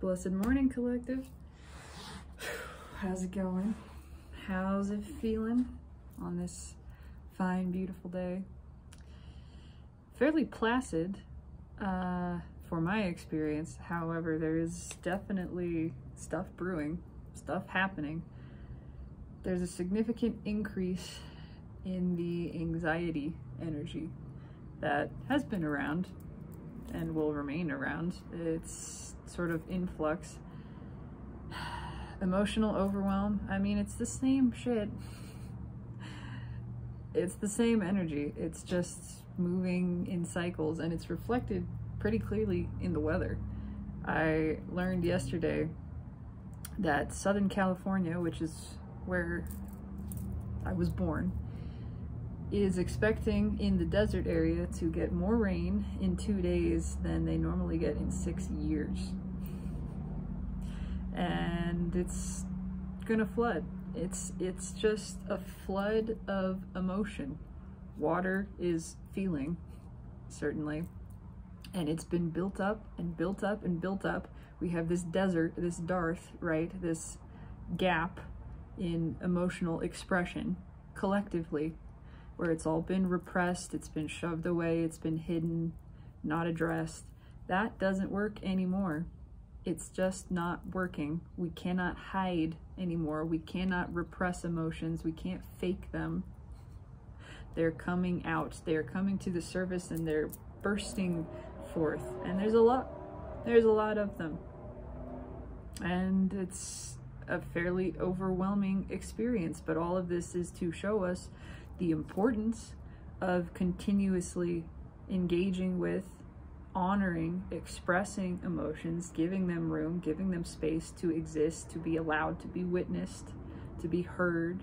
Blessed morning, collective. How's it going? How's it feeling on this fine, beautiful day? Fairly placid uh, for my experience. However, there is definitely stuff brewing, stuff happening. There's a significant increase in the anxiety energy that has been around and will remain around. It's sort of influx. Emotional overwhelm, I mean, it's the same shit. It's the same energy. It's just moving in cycles and it's reflected pretty clearly in the weather. I learned yesterday that Southern California, which is where I was born, is expecting in the desert area to get more rain in two days than they normally get in six years. And it's gonna flood. It's, it's just a flood of emotion. Water is feeling, certainly. And it's been built up and built up and built up. We have this desert, this dearth, right? This gap in emotional expression collectively where it's all been repressed, it's been shoved away, it's been hidden, not addressed. That doesn't work anymore. It's just not working. We cannot hide anymore. We cannot repress emotions. We can't fake them. They're coming out. They're coming to the surface and they're bursting forth. And there's a lot. There's a lot of them. And it's a fairly overwhelming experience, but all of this is to show us the importance of continuously engaging with, honoring, expressing emotions, giving them room, giving them space to exist, to be allowed to be witnessed, to be heard.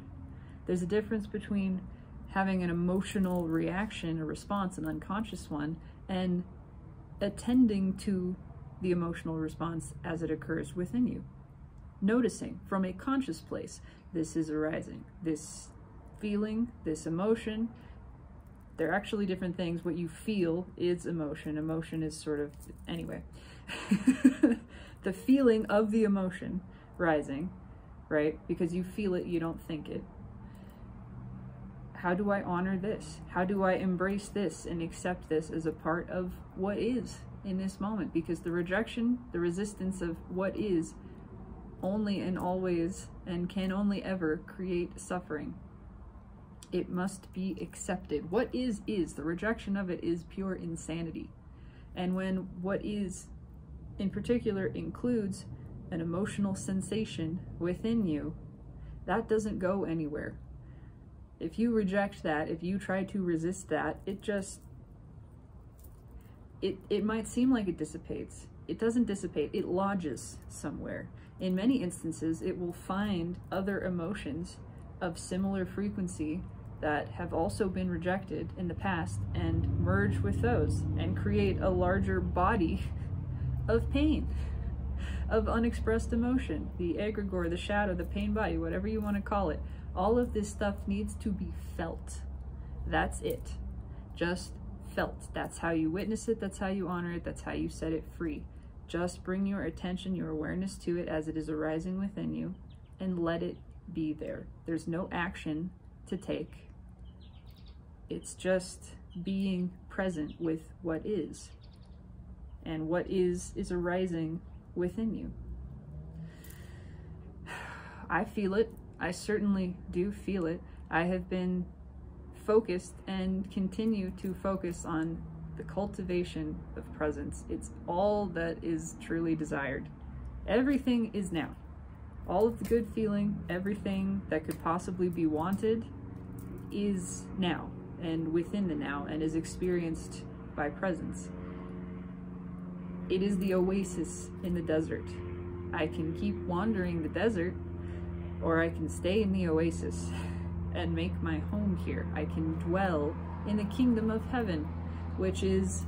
There's a difference between having an emotional reaction, a response, an unconscious one, and attending to the emotional response as it occurs within you. Noticing from a conscious place, this is arising, this feeling, this emotion. They're actually different things. What you feel is emotion. Emotion is sort of, anyway. the feeling of the emotion rising, right? Because you feel it, you don't think it. How do I honor this? How do I embrace this and accept this as a part of what is in this moment? Because the rejection, the resistance of what is, only and always and can only ever create suffering it must be accepted. What is, is. The rejection of it is pure insanity. And when what is, in particular, includes an emotional sensation within you, that doesn't go anywhere. If you reject that, if you try to resist that, it just, it, it might seem like it dissipates. It doesn't dissipate, it lodges somewhere. In many instances, it will find other emotions of similar frequency that have also been rejected in the past and merge with those and create a larger body of pain, of unexpressed emotion, the egregore, the shadow, the pain body, whatever you want to call it. All of this stuff needs to be felt. That's it. Just felt. That's how you witness it, that's how you honor it, that's how you set it free. Just bring your attention, your awareness to it as it is arising within you and let it be there. There's no action to take it's just being present with what is. And what is, is arising within you. I feel it. I certainly do feel it. I have been focused and continue to focus on the cultivation of presence. It's all that is truly desired. Everything is now. All of the good feeling, everything that could possibly be wanted is now and within the now and is experienced by presence. It is the oasis in the desert. I can keep wandering the desert or I can stay in the oasis and make my home here. I can dwell in the kingdom of heaven, which is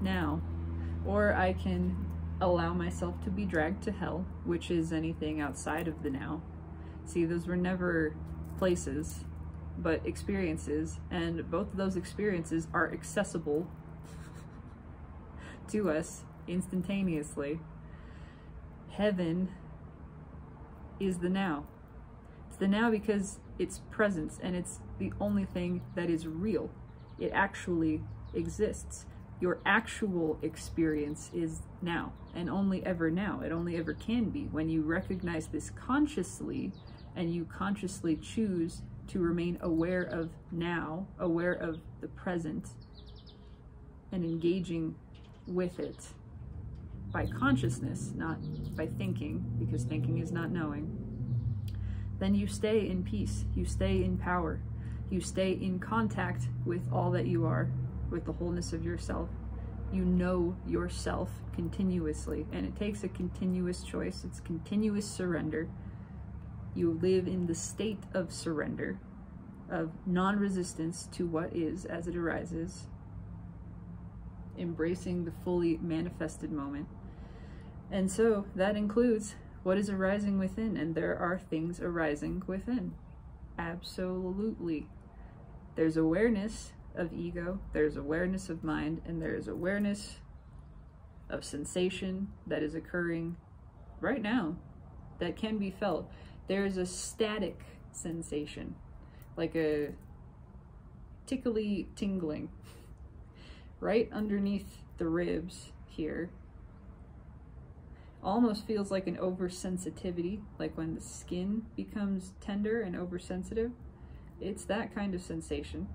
now. Or I can allow myself to be dragged to hell, which is anything outside of the now. See, those were never places but experiences, and both of those experiences are accessible to us instantaneously. Heaven is the now. It's the now because it's presence and it's the only thing that is real. It actually exists. Your actual experience is now and only ever now. It only ever can be when you recognize this consciously and you consciously choose to remain aware of now, aware of the present, and engaging with it by consciousness, not by thinking, because thinking is not knowing, then you stay in peace, you stay in power, you stay in contact with all that you are, with the wholeness of yourself. You know yourself continuously, and it takes a continuous choice, it's continuous surrender. You live in the state of surrender, of non resistance to what is as it arises, embracing the fully manifested moment. And so that includes what is arising within, and there are things arising within. Absolutely. There's awareness of ego, there's awareness of mind, and there's awareness of sensation that is occurring right now that can be felt. There's a static sensation, like a tickly tingling, right underneath the ribs here almost feels like an oversensitivity, like when the skin becomes tender and oversensitive. It's that kind of sensation.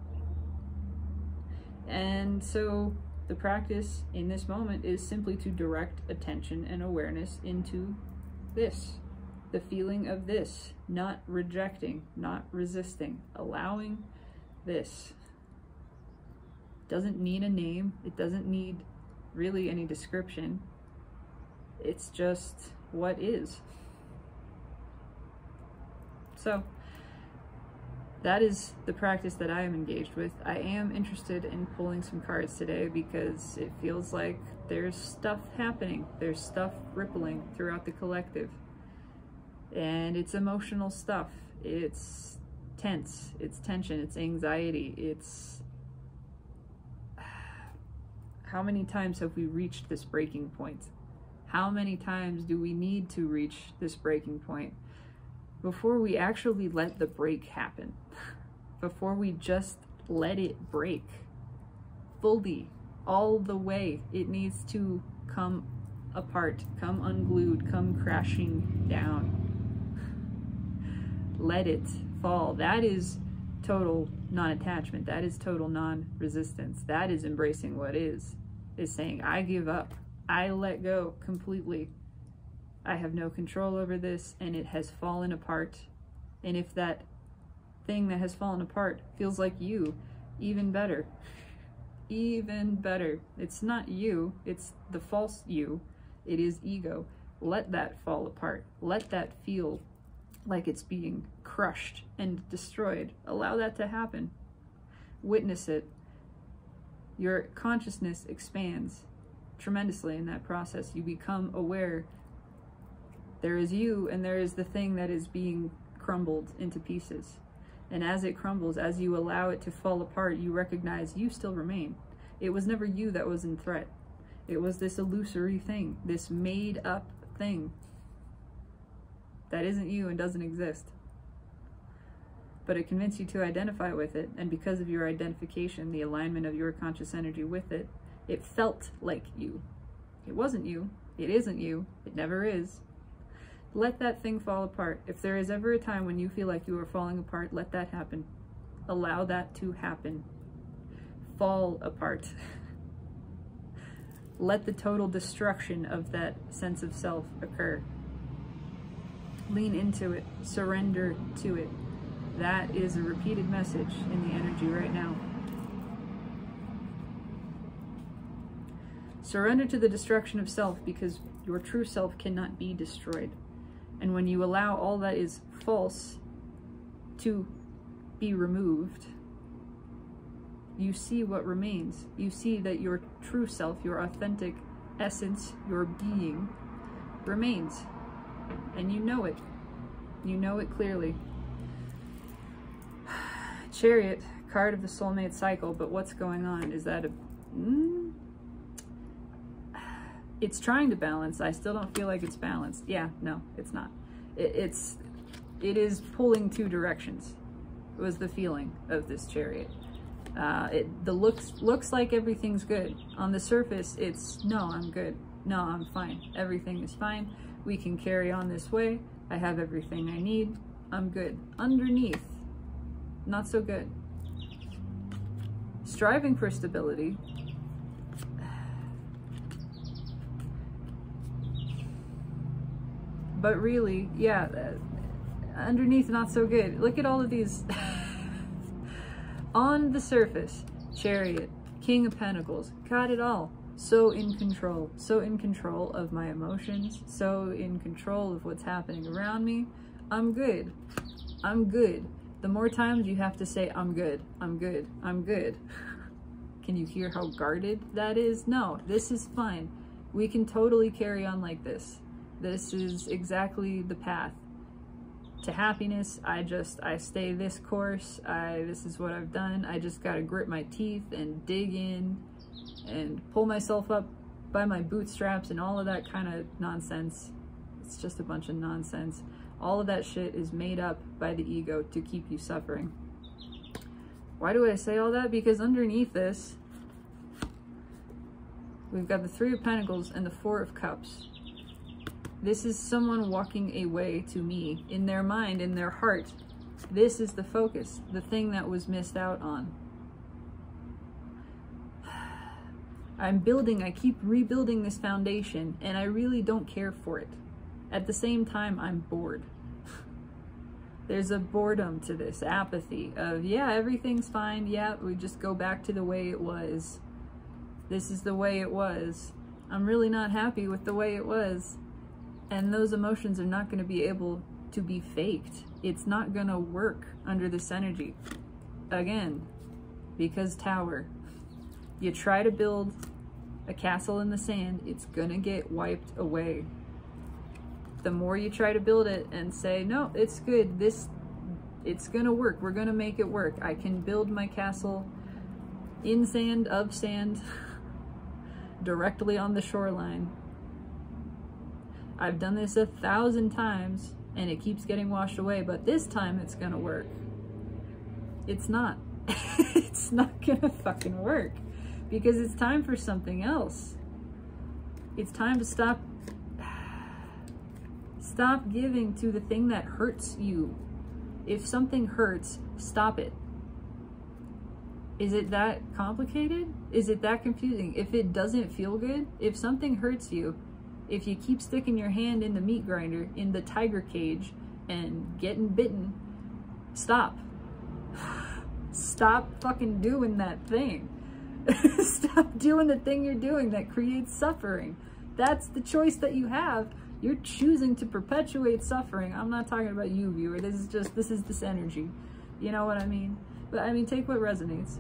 And so the practice in this moment is simply to direct attention and awareness into this, the feeling of this, not rejecting, not resisting, allowing this. Doesn't need a name, it doesn't need really any description it's just what is. So, that is the practice that I am engaged with. I am interested in pulling some cards today because it feels like there's stuff happening. There's stuff rippling throughout the collective. And it's emotional stuff. It's tense. It's tension. It's anxiety. It's. How many times have we reached this breaking point? How many times do we need to reach this breaking point before we actually let the break happen? before we just let it break fully, all the way. It needs to come apart, come unglued, come crashing down. Let it fall. That is total non-attachment. That is total non-resistance. That is embracing what is, is saying, I give up. I let go completely. I have no control over this and it has fallen apart. And if that thing that has fallen apart feels like you, even better. Even better. It's not you, it's the false you. It is ego. Let that fall apart. Let that feel like it's being crushed and destroyed. Allow that to happen. Witness it. Your consciousness expands tremendously in that process. You become aware there is you and there is the thing that is being crumbled into pieces. And as it crumbles, as you allow it to fall apart, you recognize you still remain. It was never you that was in threat. It was this illusory thing, this made up thing that isn't you and doesn't exist. But it convinced you to identify with it, and because of your identification, the alignment of your conscious energy with it, it felt like you. It wasn't you. It isn't you. It never is. Let that thing fall apart. If there is ever a time when you feel like you are falling apart, let that happen. Allow that to happen. Fall apart. let the total destruction of that sense of self occur. Lean into it. Surrender to it. That is a repeated message in the energy right now. Surrender to the destruction of self because your true self cannot be destroyed. And when you allow all that is false to be removed, you see what remains. You see that your true self, your authentic essence, your being remains. And you know it. You know it clearly. Chariot, card of the soulmate cycle, but what's going on? Is that a... Mm, it's trying to balance. I still don't feel like it's balanced. Yeah, no, it's not. It, it's, it is pulling two directions was the feeling of this chariot. Uh, it the looks looks like everything's good. On the surface, it's no, I'm good. No, I'm fine. Everything is fine. We can carry on this way. I have everything I need. I'm good. Underneath, not so good. Striving for stability. But really, yeah, uh, underneath not so good. Look at all of these on the surface. Chariot, King of Pentacles, got it all. So in control, so in control of my emotions, so in control of what's happening around me. I'm good. I'm good. The more times you have to say, I'm good, I'm good, I'm good. Can you hear how guarded that is? No, this is fine. We can totally carry on like this. This is exactly the path to happiness. I just, I stay this course. I, this is what I've done. I just got to grit my teeth and dig in and pull myself up by my bootstraps and all of that kind of nonsense. It's just a bunch of nonsense. All of that shit is made up by the ego to keep you suffering. Why do I say all that? Because underneath this, we've got the Three of Pentacles and the Four of Cups. This is someone walking away to me in their mind, in their heart. This is the focus, the thing that was missed out on. I'm building, I keep rebuilding this foundation, and I really don't care for it. At the same time, I'm bored. There's a boredom to this, apathy of, yeah, everything's fine. Yeah, we just go back to the way it was. This is the way it was. I'm really not happy with the way it was. And those emotions are not going to be able to be faked. It's not going to work under this energy. Again, because tower. You try to build a castle in the sand, it's to get wiped away. The more you try to build it and say, no, it's good, this, it's to work, we're to make it work. I can build my castle in sand, of sand, directly on the shoreline I've done this a thousand times and it keeps getting washed away, but this time it's gonna work. It's not. it's not gonna fucking work because it's time for something else. It's time to stop stop giving to the thing that hurts you. If something hurts, stop it. Is it that complicated? Is it that confusing? If it doesn't feel good, if something hurts you, if you keep sticking your hand in the meat grinder, in the tiger cage, and getting bitten, stop. Stop fucking doing that thing. Stop doing the thing you're doing that creates suffering. That's the choice that you have. You're choosing to perpetuate suffering. I'm not talking about you, viewer. This is just, this is this energy. You know what I mean? But I mean, take what resonates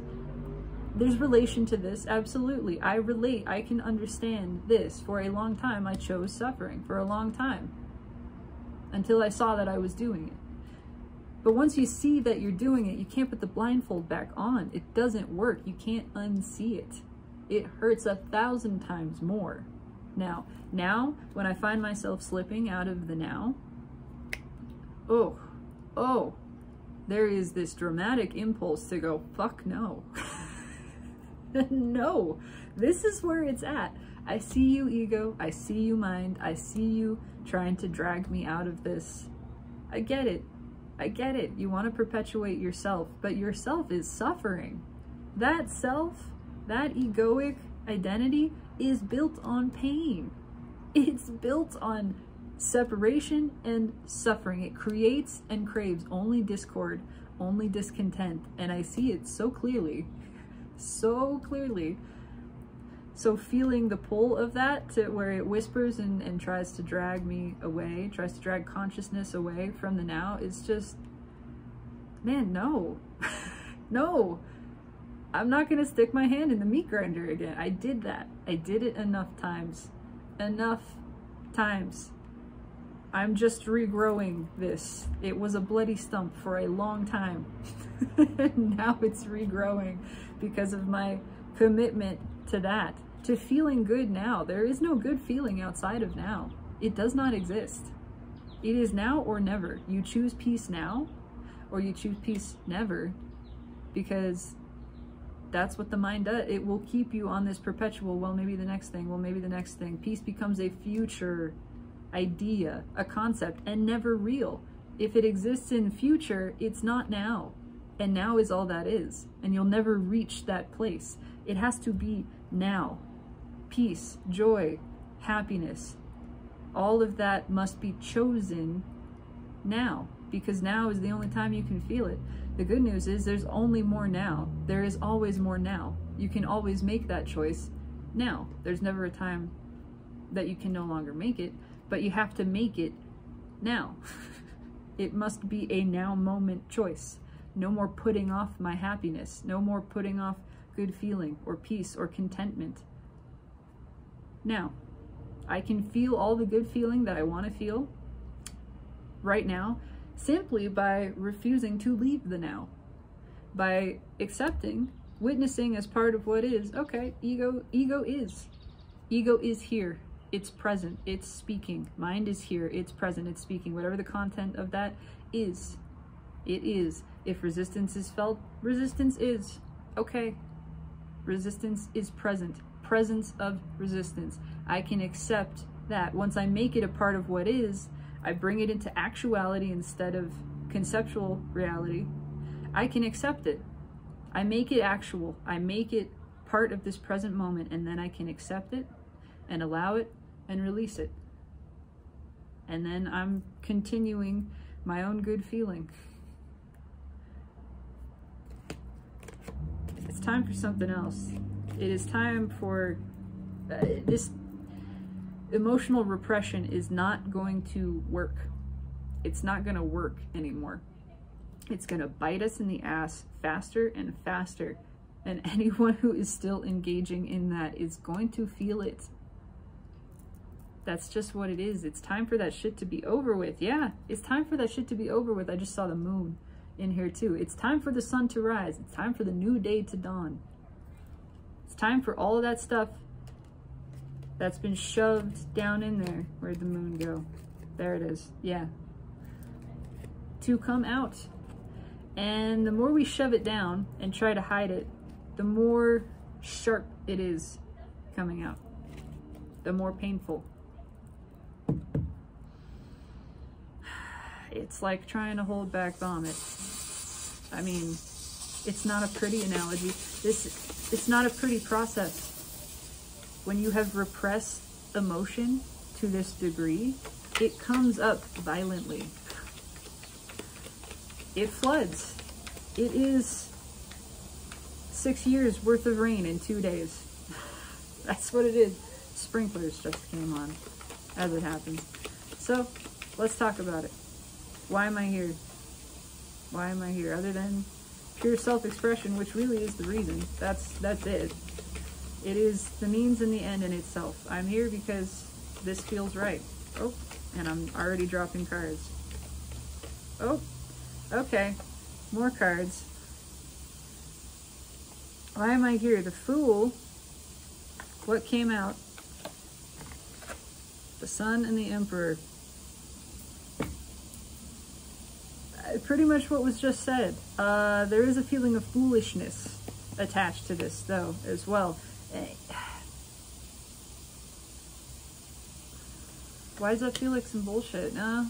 there's relation to this absolutely i relate i can understand this for a long time i chose suffering for a long time until i saw that i was doing it but once you see that you're doing it you can't put the blindfold back on it doesn't work you can't unsee it it hurts a thousand times more now now when i find myself slipping out of the now oh oh there is this dramatic impulse to go fuck no no, this is where it's at. I see you, ego. I see you, mind. I see you trying to drag me out of this. I get it. I get it. You want to perpetuate yourself, but yourself is suffering. That self, that egoic identity is built on pain. It's built on separation and suffering. It creates and craves only discord, only discontent. And I see it so clearly so clearly. So feeling the pull of that to where it whispers and, and tries to drag me away, tries to drag consciousness away from the now it's just, man, no, no. I'm not to stick my hand in the meat grinder again. I did that. I did it enough times. Enough times. I'm just regrowing this. It was a bloody stump for a long time. now it's regrowing because of my commitment to that, to feeling good now. There is no good feeling outside of now. It does not exist. It is now or never. You choose peace now or you choose peace never because that's what the mind does. It will keep you on this perpetual, well, maybe the next thing, well, maybe the next thing. Peace becomes a future idea, a concept, and never real. If it exists in future, it's not now. And now is all that is. And you'll never reach that place. It has to be now. Peace, joy, happiness, all of that must be chosen now because now is the only time you can feel it. The good news is there's only more now. There is always more now. You can always make that choice now. There's never a time that you can no longer make it, but you have to make it now. it must be a now moment choice. No more putting off my happiness. No more putting off good feeling or peace or contentment. Now, I can feel all the good feeling that I want to feel right now simply by refusing to leave the now. By accepting, witnessing as part of what is, okay, ego ego is. Ego is here. It's present. It's speaking. Mind is here. It's present. It's speaking. Whatever the content of that is. It is. If resistance is felt, resistance is. Okay. Resistance is present. Presence of resistance. I can accept that. Once I make it a part of what is, I bring it into actuality instead of conceptual reality, I can accept it. I make it actual. I make it part of this present moment, and then I can accept it and allow it and release it. And then I'm continuing my own good feeling. It's time for something else. It is time for uh, this emotional repression is not going to work. It's not going to work anymore. It's going to bite us in the ass faster and faster. And anyone who is still engaging in that is going to feel it. That's just what it is. It's time for that shit to be over with. Yeah, it's time for that shit to be over with. I just saw the moon in here too. It's time for the sun to rise. It's time for the new day to dawn. It's time for all of that stuff that's been shoved down in there. Where'd the moon go? There it is. Yeah. To come out. And the more we shove it down and try to hide it, the more sharp it is coming out. The more painful. It's like trying to hold back vomit. I mean, it's not a pretty analogy. This, it's not a pretty process when you have repressed emotion to this degree, it comes up violently. It floods. It is six years worth of rain in two days. That's what it is. Sprinklers just came on, as it happens. So, let's talk about it. Why am I here? Why am I here? Other than pure self-expression, which really is the reason. That's that's it. It is the means and the end in itself. I'm here because this feels right. Oh, and I'm already dropping cards. Oh, okay. More cards. Why am I here? The Fool. What came out? The Sun and the Emperor. Uh, pretty much what was just said. Uh, there is a feeling of foolishness attached to this, though, as well. Why does that feel like some bullshit? No.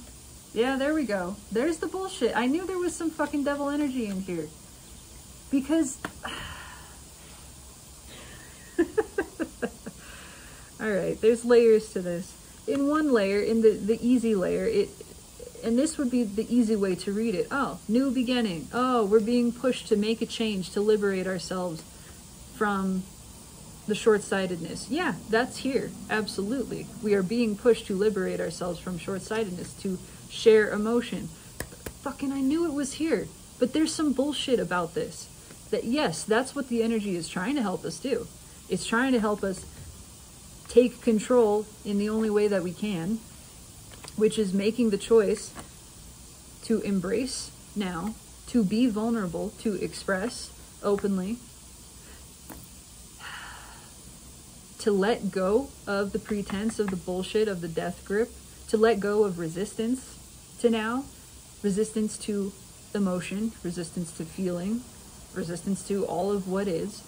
Yeah, there we go. There's the bullshit. I knew there was some fucking devil energy in here. Because... Alright, there's layers to this. In one layer, in the, the easy layer, it and this would be the easy way to read it. Oh, new beginning. Oh, we're being pushed to make a change, to liberate ourselves from the short-sightedness. Yeah, that's here. Absolutely. We are being pushed to liberate ourselves from short-sightedness, to share emotion. Fucking I knew it was here. But there's some bullshit about this. That yes, that's what the energy is trying to help us do. It's trying to help us take control in the only way that we can, which is making the choice to embrace now, to be vulnerable, to express openly, to let go of the pretense of the bullshit of the death grip, to let go of resistance to now, resistance to emotion, resistance to feeling, resistance to all of what is,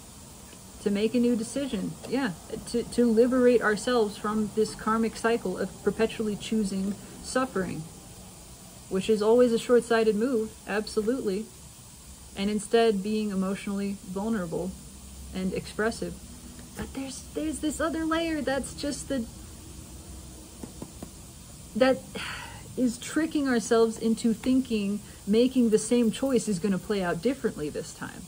to make a new decision. Yeah, to, to liberate ourselves from this karmic cycle of perpetually choosing suffering, which is always a short sighted move, absolutely, and instead being emotionally vulnerable and expressive. But there's there's this other layer that's just the that is tricking ourselves into thinking making the same choice is going to play out differently this time.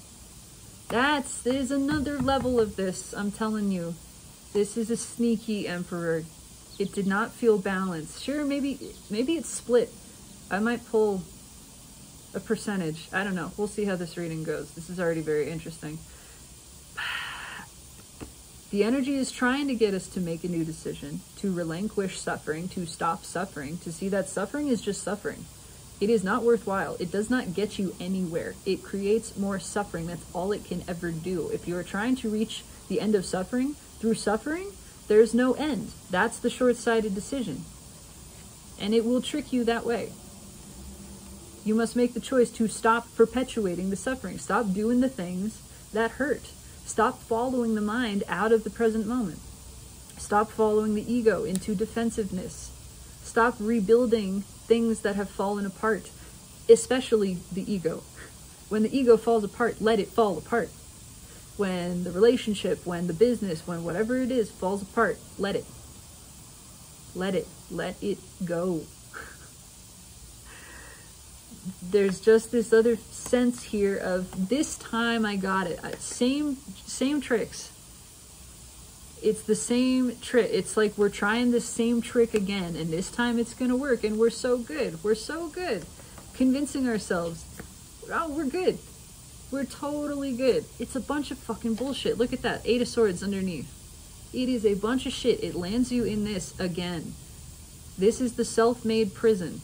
That's there's another level of this, I'm telling you. This is a sneaky emperor. It did not feel balanced. Sure, maybe maybe it's split. I might pull a percentage. I don't know. We'll see how this reading goes. This is already very interesting. The energy is trying to get us to make a new decision, to relinquish suffering, to stop suffering, to see that suffering is just suffering. It is not worthwhile. It does not get you anywhere. It creates more suffering. That's all it can ever do. If you are trying to reach the end of suffering through suffering, there's no end. That's the short sighted decision. And it will trick you that way. You must make the choice to stop perpetuating the suffering. Stop doing the things that hurt. Stop following the mind out of the present moment. Stop following the ego into defensiveness. Stop rebuilding things that have fallen apart, especially the ego. When the ego falls apart, let it fall apart. When the relationship, when the business, when whatever it is falls apart, let it. Let it. Let it go there's just this other sense here of this time I got it. Same same tricks. It's the same trick. It's like we're trying the same trick again, and this time it's gonna work, and we're so good. We're so good. Convincing ourselves, oh, we're good. We're totally good. It's a bunch of fucking bullshit. Look at that. Eight of Swords underneath. It is a bunch of shit. It lands you in this again. This is the self made prison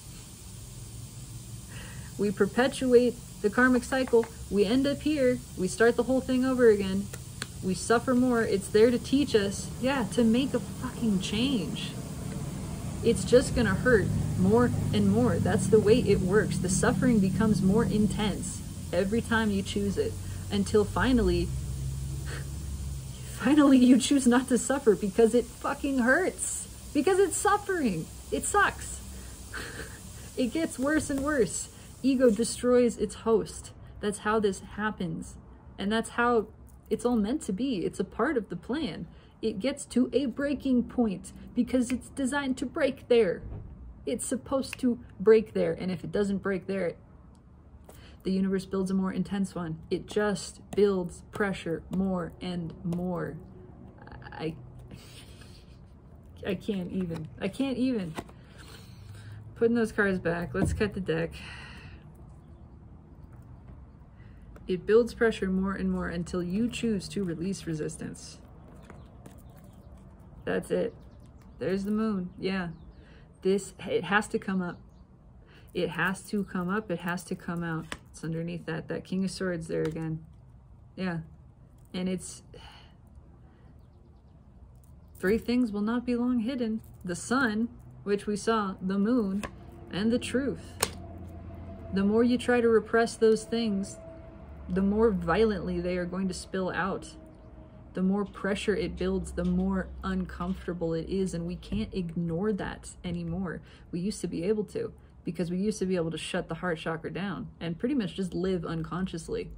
we perpetuate the karmic cycle. We end up here. We start the whole thing over again. We suffer more. It's there to teach us, yeah, to make a fucking change. It's just gonna hurt more and more. That's the way it works. The suffering becomes more intense every time you choose it until finally, finally you choose not to suffer because it fucking hurts. Because it's suffering. It sucks. it gets worse and worse ego destroys its host. That's how this happens. And that's how it's all meant to be. It's a part of the plan. It gets to a breaking point because it's designed to break there. It's supposed to break there. And if it doesn't break there, the universe builds a more intense one. It just builds pressure more and more. I I can't even. I can't even. Putting those cards back. Let's cut the deck. It builds pressure more and more until you choose to release resistance. That's it. There's the moon. Yeah. This, it has to come up. It has to come up. It has to come out. It's underneath that. That King of Swords there again. Yeah. And it's... Three things will not be long hidden. The sun, which we saw, the moon, and the truth. The more you try to repress those things, the more violently they are going to spill out. The more pressure it builds, the more uncomfortable it is. And we can't ignore that anymore. We used to be able to because we used to be able to shut the heart chakra down and pretty much just live unconsciously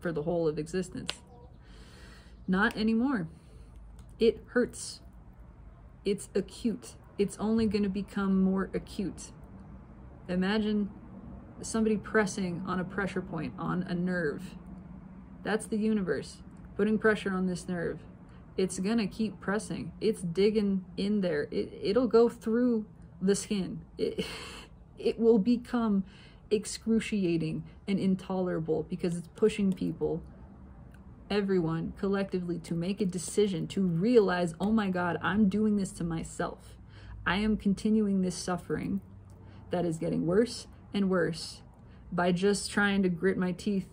for the whole of existence. Not anymore. It hurts. It's acute. It's only going to become more acute. Imagine somebody pressing on a pressure point on a nerve. That's the universe putting pressure on this nerve. It's gonna keep pressing. It's digging in there. It, it'll go through the skin. It, it will become excruciating and intolerable because it's pushing people, everyone collectively, to make a decision, to realize, oh my God, I'm doing this to myself. I am continuing this suffering that is getting worse and worse by just trying to grit my teeth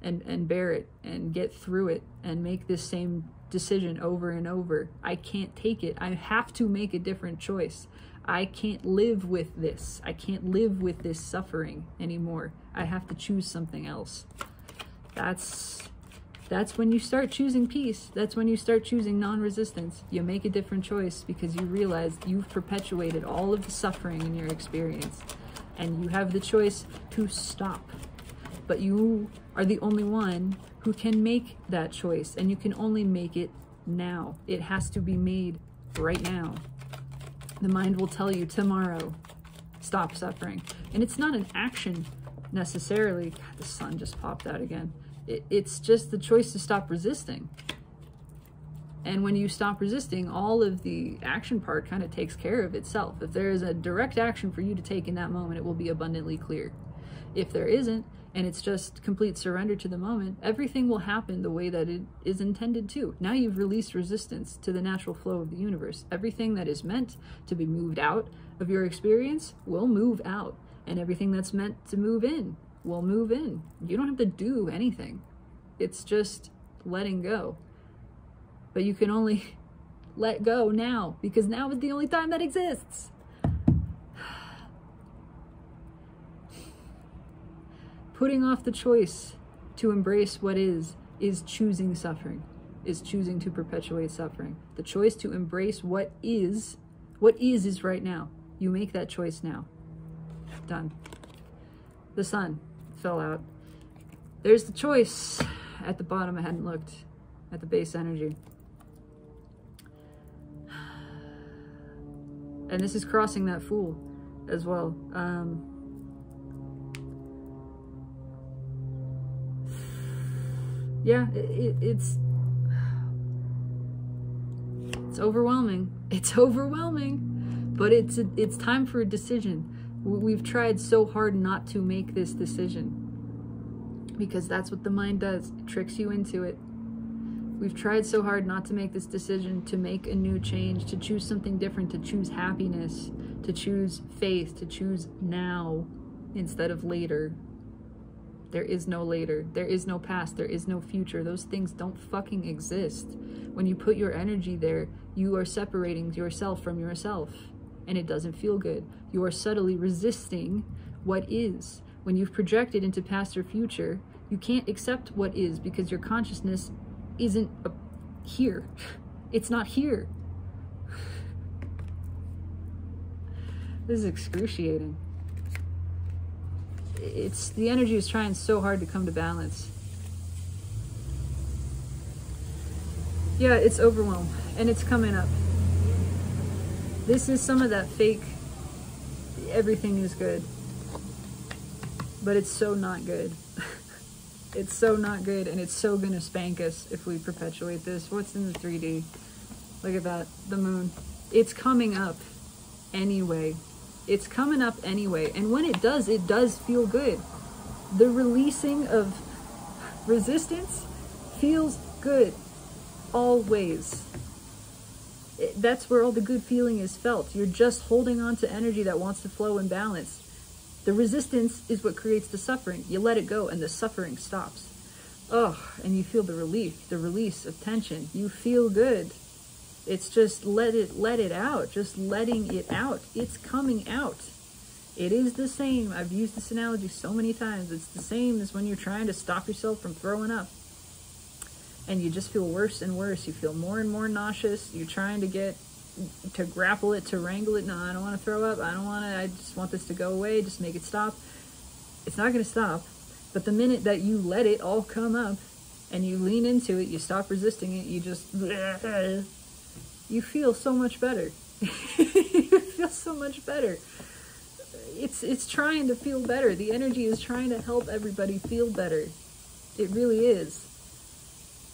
and, and bear it and get through it and make this same decision over and over. I can't take it. I have to make a different choice. I can't live with this. I can't live with this suffering anymore. I have to choose something else. That's that's when you start choosing peace. That's when you start choosing non-resistance. You make a different choice because you realize you've perpetuated all of the suffering in your experience and you have the choice to stop. But you are the only one who can make that choice and you can only make it now. It has to be made right now. The mind will tell you tomorrow, stop suffering. And it's not an action necessarily. God, the sun just popped out again. It, it's just the choice to stop resisting. And when you stop resisting, all of the action part kind of takes care of itself. If there is a direct action for you to take in that moment, it will be abundantly clear. If there isn't, and it's just complete surrender to the moment, everything will happen the way that it is intended to. Now you've released resistance to the natural flow of the universe. Everything that is meant to be moved out of your experience will move out, and everything that's meant to move in will move in. You don't have to do anything. It's just letting go. But you can only let go now because now is the only time that exists. Putting off the choice to embrace what is, is choosing suffering, is choosing to perpetuate suffering. The choice to embrace what is, what is is right now. You make that choice now. Done. The sun fell out. There's the choice at the bottom. I hadn't looked at the base energy. And this is crossing that fool as well. Um, yeah, it, it, it's it's overwhelming. It's overwhelming, but it's a, it's time for a decision. We've tried so hard not to make this decision because that's what the mind does. It tricks you into it. We've tried so hard not to make this decision, to make a new change, to choose something different, to choose happiness, to choose faith, to choose now instead of later. There is no later. There is no past. There is no future. Those things don't fucking exist. When you put your energy there, you are separating yourself from yourself. And it doesn't feel good. You are subtly resisting what is. When you've projected into past or future, you can't accept what is because your consciousness isn't here. It's not here. This is excruciating. It's the energy is trying so hard to come to balance. Yeah, it's overwhelmed and it's coming up. This is some of that fake everything is good. But it's so not good. It's so not good, and it's so gonna spank us if we perpetuate this. What's in the 3D? Look at that, the moon. It's coming up anyway. It's coming up anyway, and when it does, it does feel good. The releasing of resistance feels good, always. That's where all the good feeling is felt. You're just holding on to energy that wants to flow in balance. The resistance is what creates the suffering. You let it go and the suffering stops. Oh, and you feel the relief, the release of tension. You feel good. It's just let it let it out. Just letting it out. It's coming out. It is the same. I've used this analogy so many times. It's the same as when you're trying to stop yourself from throwing up. And you just feel worse and worse. You feel more and more nauseous. You're trying to get to grapple it, to wrangle it. No, I don't want to throw up. I don't want to, I just want this to go away. Just make it stop. It's not going to stop. But the minute that you let it all come up and you lean into it, you stop resisting it, you just, you feel so much better. you feel so much better. It's, it's trying to feel better. The energy is trying to help everybody feel better. It really is.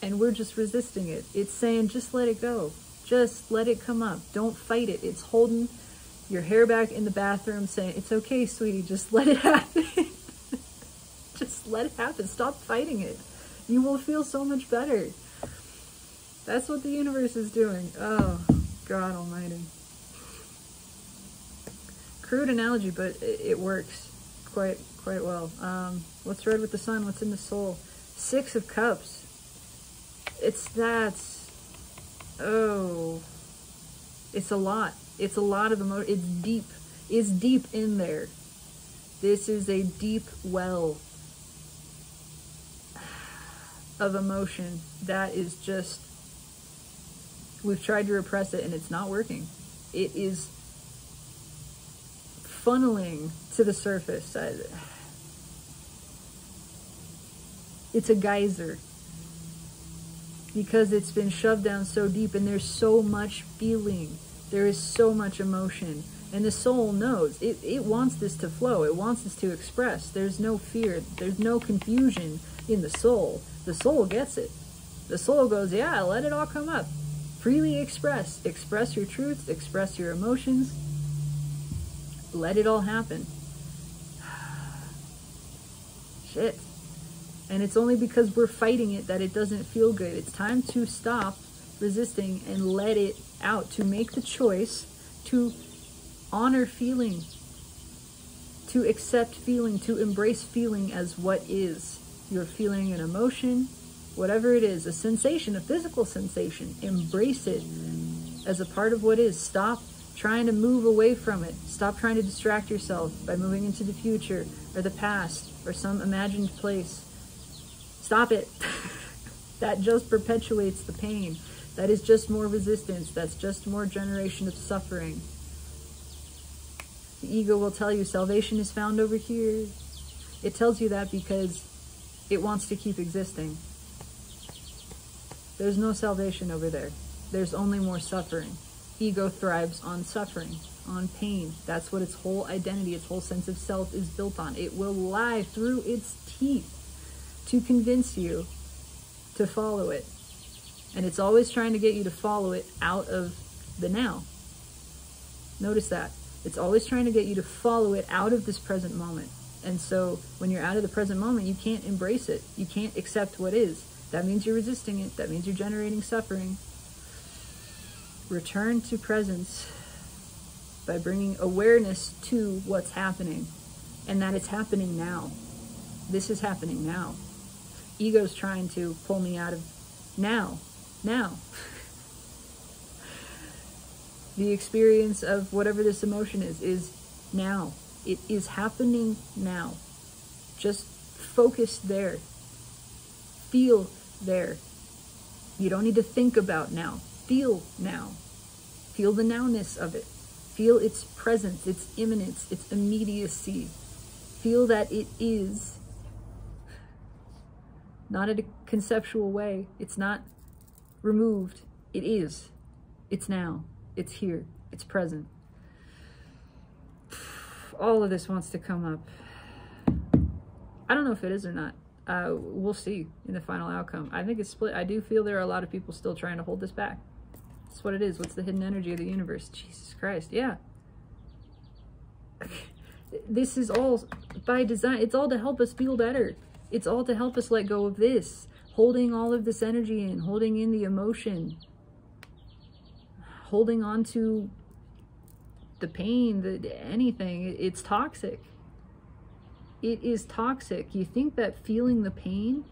And we're just resisting it. It's saying, just let it go. Just let it come up. Don't fight it. It's holding your hair back in the bathroom saying, it's okay, sweetie, just let it happen. just let it happen. Stop fighting it. You will feel so much better. That's what the universe is doing. Oh, God almighty. Crude analogy, but it, works quite quite well. Um, what's red with the sun? What's in the soul? Six of Cups. It's that oh, it's a lot. It's a lot of emotion. It's deep. It's deep in there. This is a deep well of emotion that is just, we've tried to repress it and it's not working. It is funneling to the surface. It's a geyser because it's been shoved down so deep and there's so much feeling. There is so much emotion. And the soul knows. It, it wants this to flow. It wants this to express. There's no fear. There's no confusion in the soul. The soul gets it. The soul goes, yeah, let it all come up. Freely express. Express your truths. Express your emotions. Let it all happen. Shit. And it's only because we're fighting it that it doesn't feel good. It's time to stop resisting and let it out, to make the choice to honor feeling, to accept feeling, to embrace feeling as what is. You're feeling an emotion, whatever it is, a sensation, a physical sensation. Embrace it as a part of what is. Stop trying to move away from it. Stop trying to distract yourself by moving into the future or the past or some imagined place. Stop it. that just perpetuates the pain. That is just more resistance. That's just more generation of suffering. The ego will tell you salvation is found over here. It tells you that because it wants to keep existing. There's no salvation over there. There's only more suffering. Ego thrives on suffering, on pain. That's what its whole identity, its whole sense of self is built on. It will lie through its teeth to convince you to follow it. And it's always trying to get you to follow it out of the now. Notice that. It's always trying to get you to follow it out of this present moment. And so when you're out of the present moment, you can't embrace it. You can't accept what is. That means you're resisting it. That means you're generating suffering. Return to presence by bringing awareness to what's happening and that it's happening now. This is happening now. Ego's trying to pull me out of now, now. the experience of whatever this emotion is, is now. It is happening now. Just focus there. Feel there. You don't need to think about now. Feel now. Feel the nowness of it. Feel its presence, its imminence, its immediacy. Feel that it is. Not in a conceptual way. It's not removed. It is. It's now. It's here. It's present. All of this wants to come up. I don't know if it is or not. Uh, we'll see in the final outcome. I think it's split. I do feel there are a lot of people still trying to hold this back. That's what it is. What's the hidden energy of the universe? Jesus Christ. Yeah. this is all by design. It's all to help us feel better. It's all to help us let go of this. Holding all of this energy in, holding in the emotion, holding on to the pain, the anything, it's toxic. It is toxic. You think that feeling the pain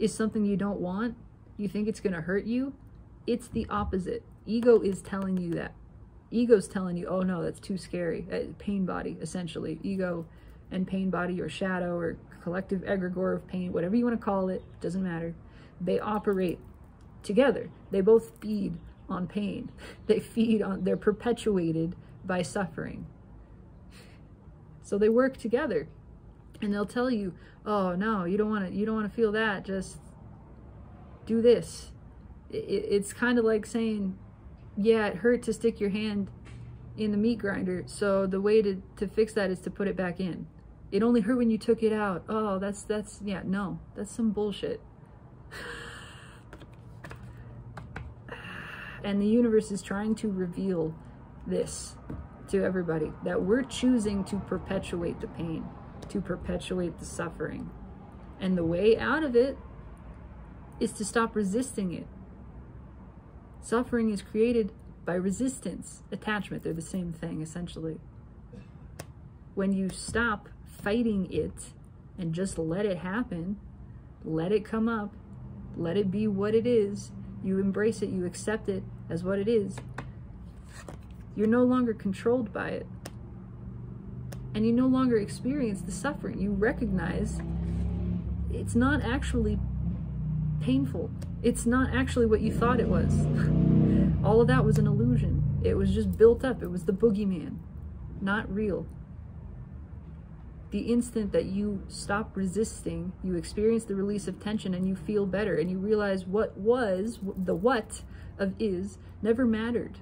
is something you don't want? You think it's going to hurt you? It's the opposite. Ego is telling you that. Ego's telling you, oh no, that's too scary. Uh, pain body, essentially. Ego and pain body or shadow or collective egregore of pain, whatever you want to call it, doesn't matter. They operate together. They both feed on pain. They feed on, they're perpetuated by suffering. So they work together and they'll tell you, oh no, you don't want to, you don't want to feel that. Just do this. It, it's kind of like saying, yeah, it hurt to stick your hand in the meat grinder. So the way to, to fix that is to put it back in. It only hurt when you took it out. Oh, that's, that's, yeah, no, that's some bullshit. And the universe is trying to reveal this to everybody that we're choosing to perpetuate the pain, to perpetuate the suffering. And the way out of it is to stop resisting it. Suffering is created by resistance, attachment. They're the same thing, essentially. When you stop fighting it and just let it happen, let it come up, let it be what it is, you embrace it, you accept it as what it is, you're no longer controlled by it. And you no longer experience the suffering. You recognize it's not actually painful. It's not actually what you thought it was. All of that was an illusion. It was just built up. It was the boogeyman, not real. The instant that you stop resisting, you experience the release of tension and you feel better and you realize what was, the what of is, never mattered.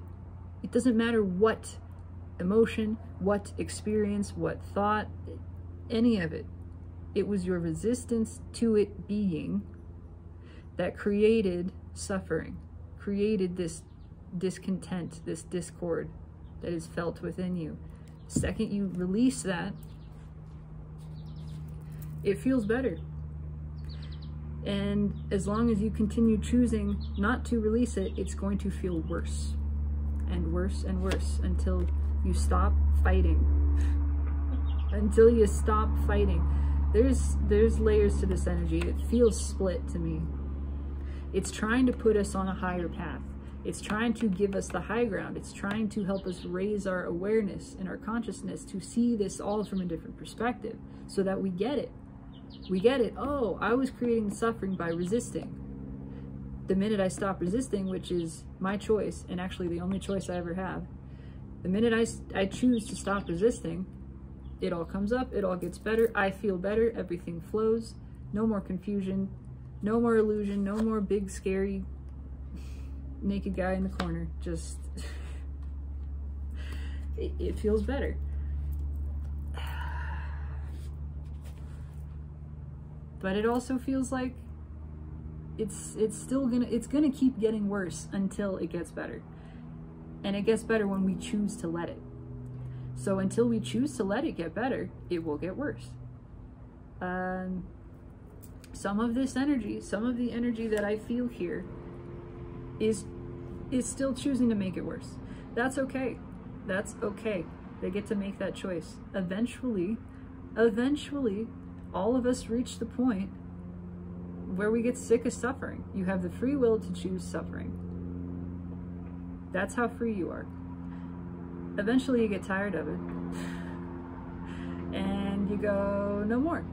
It doesn't matter what emotion, what experience, what thought, any of it. It was your resistance to it being that created suffering, created this discontent, this discord that is felt within you. Second, you release that, it feels better. And as long as you continue choosing not to release it, it's going to feel worse and worse and worse until you stop fighting. until you stop fighting. There's there's layers to this energy. It feels split to me. It's trying to put us on a higher path. It's trying to give us the high ground. It's trying to help us raise our awareness and our consciousness to see this all from a different perspective so that we get it. We get it. Oh, I was creating suffering by resisting. The minute I stop resisting, which is my choice, and actually the only choice I ever have, the minute I, I choose to stop resisting, it all comes up, it all gets better, I feel better, everything flows, no more confusion, no more illusion, no more big scary naked guy in the corner. Just, it, it feels better. But it also feels like it's it's still gonna it's gonna keep getting worse until it gets better. And it gets better when we choose to let it. So until we choose to let it get better, it will get worse. Um, some of this energy, some of the energy that I feel here is is still choosing to make it worse. That's okay. That's okay. They get to make that choice. Eventually, eventually, all of us reach the point where we get sick of suffering. You have the free will to choose suffering. That's how free you are. Eventually, you get tired of it. And you go, no more.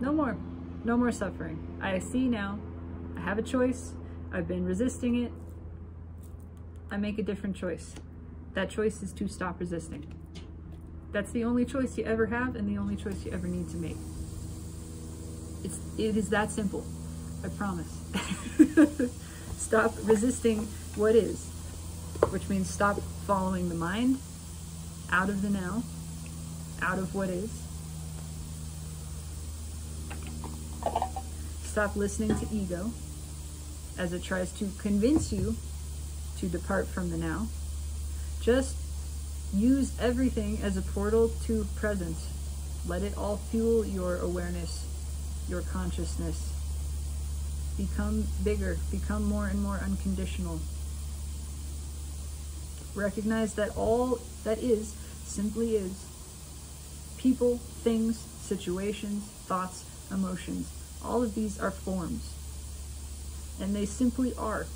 No more. No more suffering. I see now. I have a choice. I've been resisting it. I make a different choice. That choice is to stop resisting. That's the only choice you ever have and the only choice you ever need to make. It's, it is that simple. I promise. stop resisting what is, which means stop following the mind out of the now, out of what is, Stop listening to ego as it tries to convince you to depart from the now. Just use everything as a portal to presence. Let it all fuel your awareness, your consciousness. Become bigger, become more and more unconditional. Recognize that all that is simply is people, things, situations, thoughts, emotions all of these are forms. And they simply are.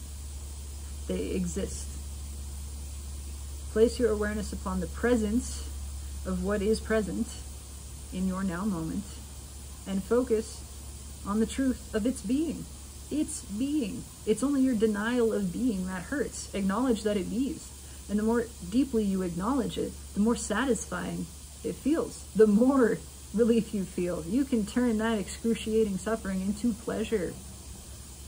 They exist. Place your awareness upon the presence of what is present in your now moment and focus on the truth of its being. Its being. It's only your denial of being that hurts. Acknowledge that it bees. And the more deeply you acknowledge it, the more satisfying it feels. The more relief you feel. You can turn that excruciating suffering into pleasure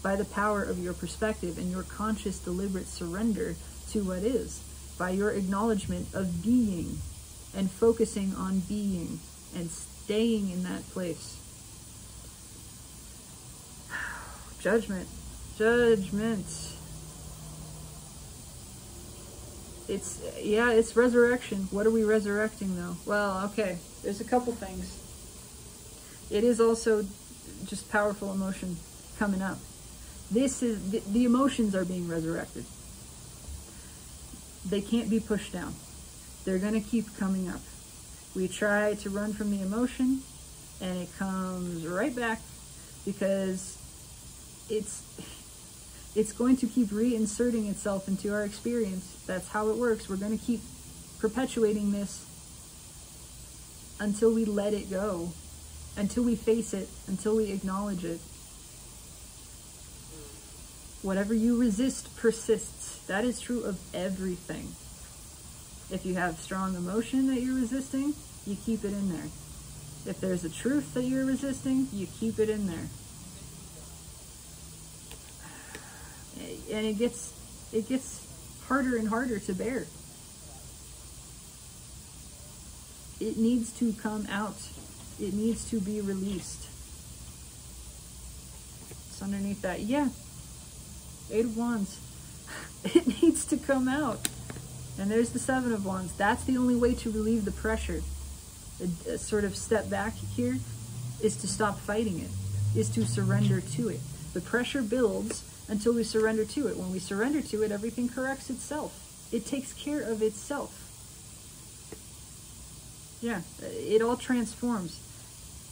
by the power of your perspective and your conscious, deliberate surrender to what is, by your acknowledgement of being and focusing on being and staying in that place. Judgment. Judgment. It's, yeah, it's resurrection. What are we resurrecting though? Well, okay. There's a couple things. It is also just powerful emotion coming up. This is the, the emotions are being resurrected. They can't be pushed down. They're going to keep coming up. We try to run from the emotion and it comes right back because it's it's going to keep reinserting itself into our experience. That's how it works. We're going to keep perpetuating this until we let it go, until we face it, until we acknowledge it. Whatever you resist persists. That is true of everything. If you have strong emotion that you're resisting, you keep it in there. If there's a truth that you're resisting, you keep it in there. And it gets it gets harder and harder to bear. It needs to come out. It needs to be released. It's underneath that. Yeah. Eight of Wands. It needs to come out. And there's the Seven of Wands. That's the only way to relieve the pressure. A, a sort of step back here is to stop fighting it, is to surrender to it. The pressure builds until we surrender to it. When we surrender to it, everything corrects itself. It takes care of itself. Yeah, it all transforms.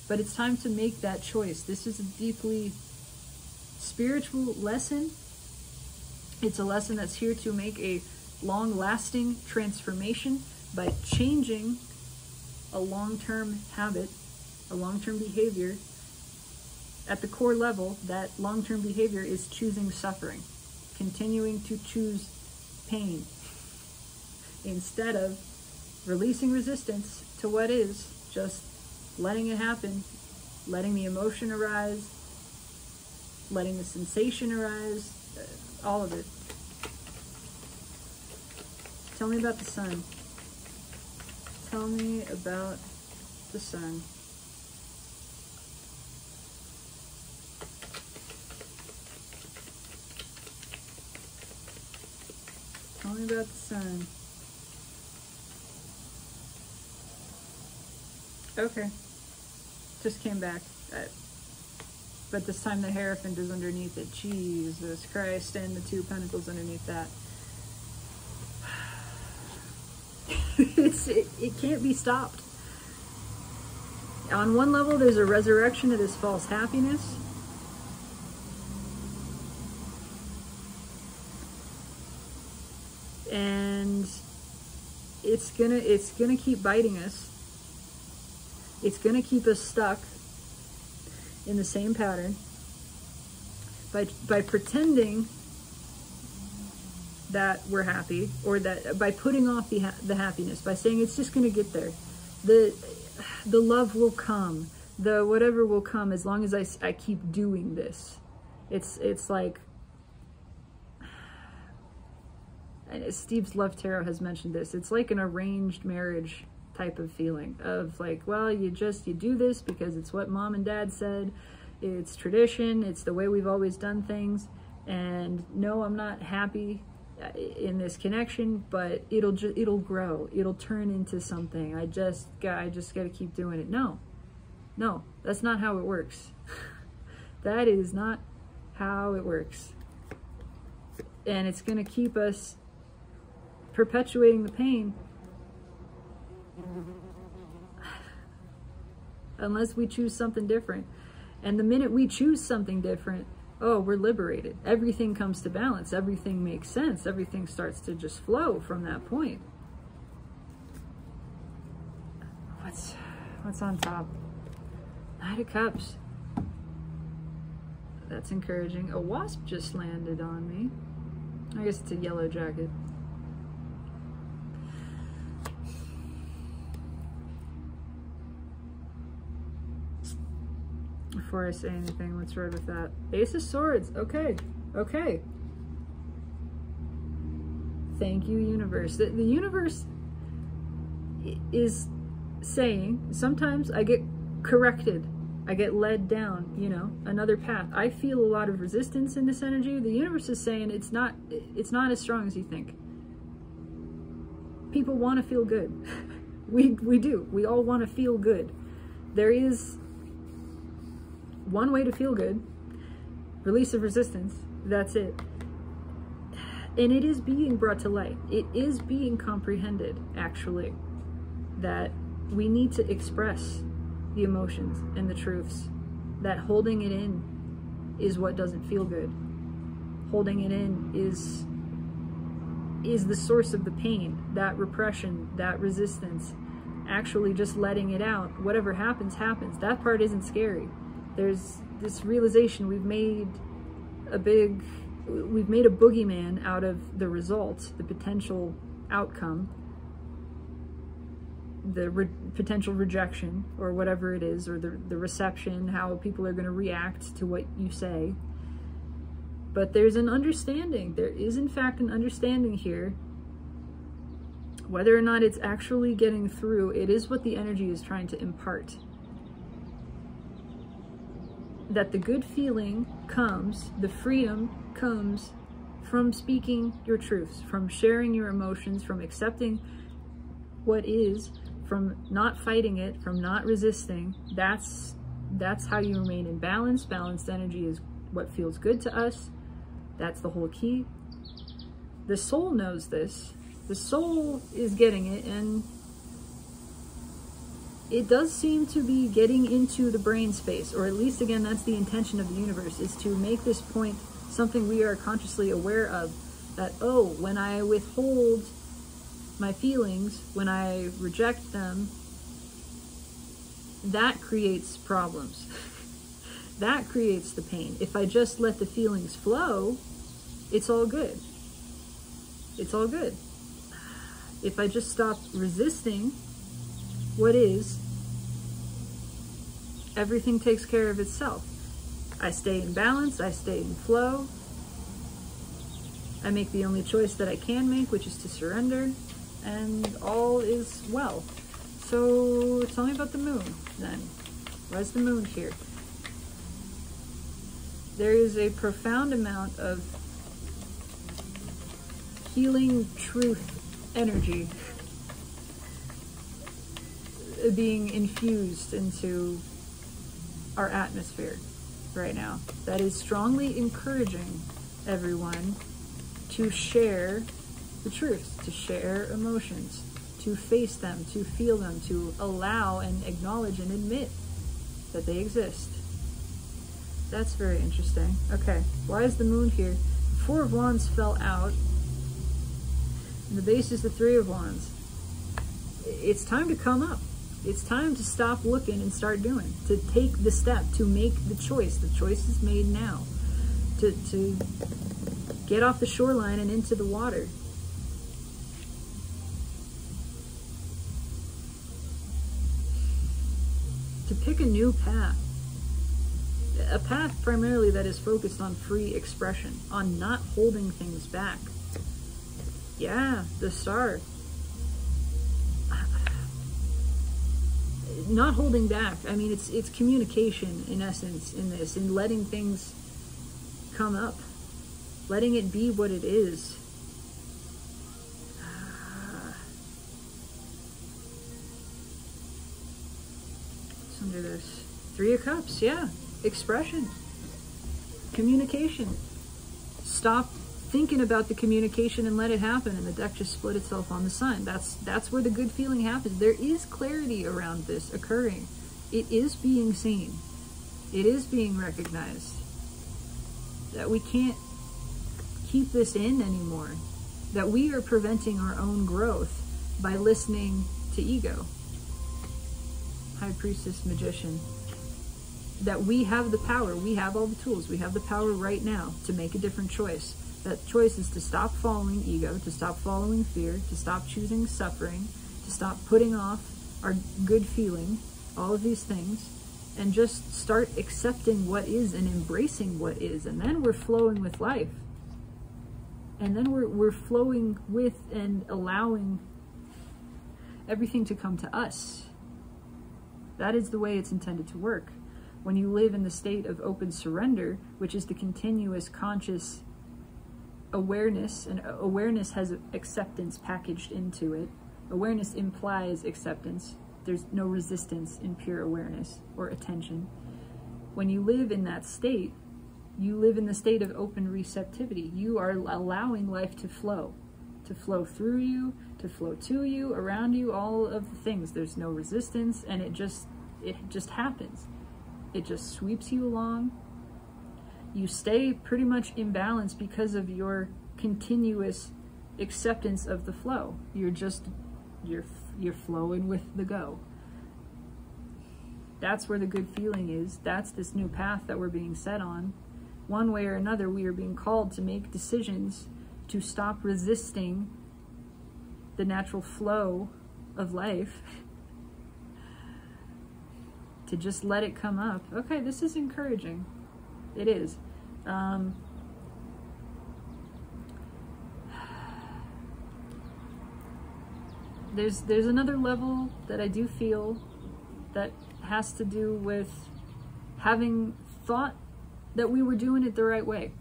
But it's time to make that choice. This is a deeply spiritual lesson. It's a lesson that's here to make a long lasting transformation by changing a long term habit, a long term behavior. At the core level, that long term behavior is choosing suffering, continuing to choose pain instead of releasing resistance to what is, just letting it happen, letting the emotion arise, letting the sensation arise, uh, all of it. Tell me about the sun. Tell me about the sun. Tell me about the sun. Okay. Just came back. Uh, but this time the Hierophant is underneath it. Jesus Christ. And the two pentacles underneath that. it's, it, it can't be stopped. On one level, there's a resurrection of this false happiness. And it's gonna it's gonna keep biting us it's to keep us stuck in the same pattern by, by pretending that we're happy or that by putting off the, ha- the happiness, by saying it's just going to get there. The, the love will come. The whatever will come as long as I, I keep doing this. It's, it's like, Steve's Love Tarot has mentioned this. It's like an arranged marriage type of feeling of like, well, you just, you do this because it's what mom and dad said. It's tradition. It's the way we've always done things. And no, I'm not happy uh, in this connection, but it'll just, it'll grow. It'll turn into something. I just got, I just got to keep doing it. No, no, that's not how it works. that is not how it works. And it's going to keep us perpetuating the pain unless we choose something different. And the minute we choose something different, oh, we're liberated. Everything comes to balance. Everything makes sense. Everything starts to just flow from that point. What's what's on top? Knight of Cups. That's encouraging. A wasp just landed on me. I guess it's a yellow jacket. Before I say anything. Let's ride with that. Ace of Swords. Okay. Okay. Thank you, universe. The, the universe is saying, sometimes I get corrected. I get led down, you know, another path. I feel a lot of resistance in this energy. The universe is saying it's not it's not as strong as you think. People want to feel good. we we do. We all want to feel good. There is one way to feel good, release of resistance, that's it. And it is being brought to light. It is being comprehended, actually, that we need to express the emotions and the truths, that holding it in is what doesn't feel good. holding it in is is the source of the pain, that repression, that resistance. Actually just letting it out. Whatever happens, happens. That part isn't scary. There's this realization we've made a big we've made a boogeyman out of the result, the potential outcome, the re potential rejection or whatever it is, or the, the reception, how people are going to react to what you say. But there's an understanding. There is, in fact, an understanding here. Whether or not it's actually getting through, it is what the energy is trying to impart. That the good feeling comes, the freedom comes from speaking your truths, from sharing your emotions, from accepting what is, from not fighting it, from not resisting. That's that's how you remain in balance. Balanced energy is what feels good to us. That's the whole key. The soul knows this. The soul is getting it and it does seem to be getting into the brain space, or at least again, that's the intention of the universe, is to make this point something we are consciously aware of that, oh, when I withhold my feelings, when I reject them, that creates problems. that creates the pain. If I just let the feelings flow, it's all good. It's all good. If I just stop resisting what is, everything takes care of itself. I stay in balance, I stay in flow. I make the only choice that I can make, which is to surrender, and all is well. So tell me about the moon then. Why is the moon here? There is a profound amount of healing truth energy being infused into our atmosphere right now that is strongly encouraging everyone to share the truth, to share emotions, to face them, to feel them, to allow and acknowledge and admit that they exist. That's very interesting. Okay, why is the moon here? The Four of Wands fell out. And the base is the Three of Wands. It's time to come up. It's time to stop looking and start doing. To take the step, to make the choice. The choice is made now. To, to get off the shoreline and into the water. To pick a new path. A path primarily that is focused on free expression, on not holding things back. Yeah, the star. Not holding back. I mean, it's it's communication in essence in this, in letting things come up, letting it be what it is. Under this? Three of Cups, yeah. Expression, communication. Stop thinking about the communication and let it happen and the deck just split itself on the sun. That's that's where the good feeling happens. There is clarity around this occurring. It is being seen. It is being recognized. That we can't keep this in anymore. That we are preventing our own growth by listening to ego. High Priestess Magician. That we have the power, we have all the tools, we have the power right now to make a different choice that choice is to stop following ego, to stop following fear, to stop choosing suffering, to stop putting off our good feeling, all of these things, and just start accepting what is and embracing what is. And then we're flowing with life. And then we're, we're flowing with and allowing everything to come to us. That is the way it's intended to work. When you live in the state of open surrender, which is the continuous conscious awareness, and awareness has acceptance packaged into it. Awareness implies acceptance. There's no resistance in pure awareness or attention. When you live in that state, you live in the state of open receptivity. You are allowing life to flow, to flow through you, to flow to you, around you, all of the things. There's no resistance and it just it just happens. It just sweeps you along you stay pretty much in balance because of your continuous acceptance of the flow. You're just you're you're flowing with the go. That's where the good feeling is. That's this new path that we're being set on. One way or another, we are being called to make decisions to stop resisting the natural flow of life, to just let it come up. Okay, this is encouraging. It is. Um, there's there's another level that I do feel that has to do with having thought that we were doing it the right way.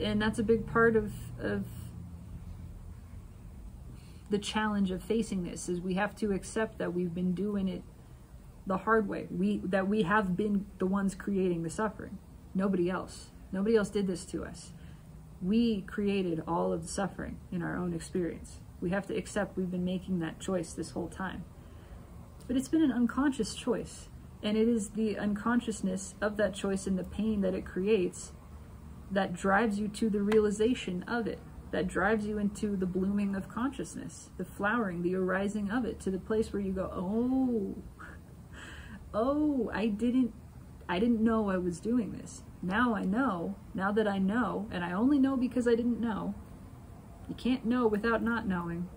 And that's a big part of of the challenge of facing this is we have to accept that we've been doing it the hard way. We that we have been the ones creating the suffering. Nobody else. Nobody else did this to us. We created all of the suffering in our own experience. We have to accept we've been making that choice this whole time. But it's been an unconscious choice. And it is the unconsciousness of that choice and the pain that it creates that drives you to the realization of it, that drives you into the blooming of consciousness, the flowering, the arising of it, to the place where you go, oh, oh, I didn't, I didn't know I was doing this. Now I know, now that I know, and I only know because I didn't know. You can't know without not knowing.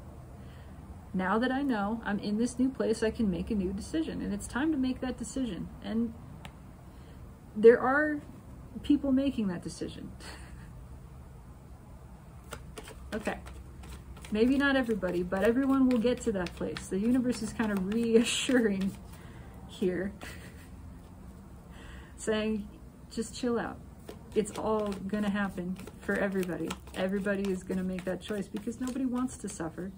Now that I know I'm in this new place, I can make a new decision, and it's time to make that decision. And there are people making that decision. okay. Maybe not everybody, but everyone will get to that place. The universe is kind of reassuring here, saying, just chill out. It's all gonna happen for everybody. Everybody is gonna make that choice because nobody wants to suffer.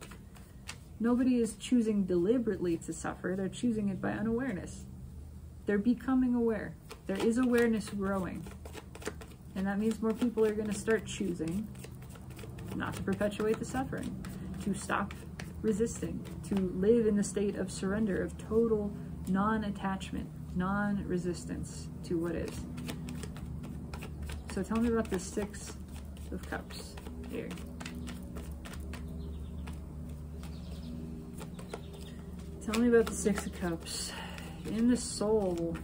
Nobody is choosing deliberately to suffer, they're choosing it by unawareness. They're becoming aware. There is awareness growing. And that means more people are to start choosing not to perpetuate the suffering, to stop resisting, to live in the state of surrender, of total non-attachment, non-resistance to what is. So tell me about the Six of Cups here. Tell me about the Six of Cups. In the soul,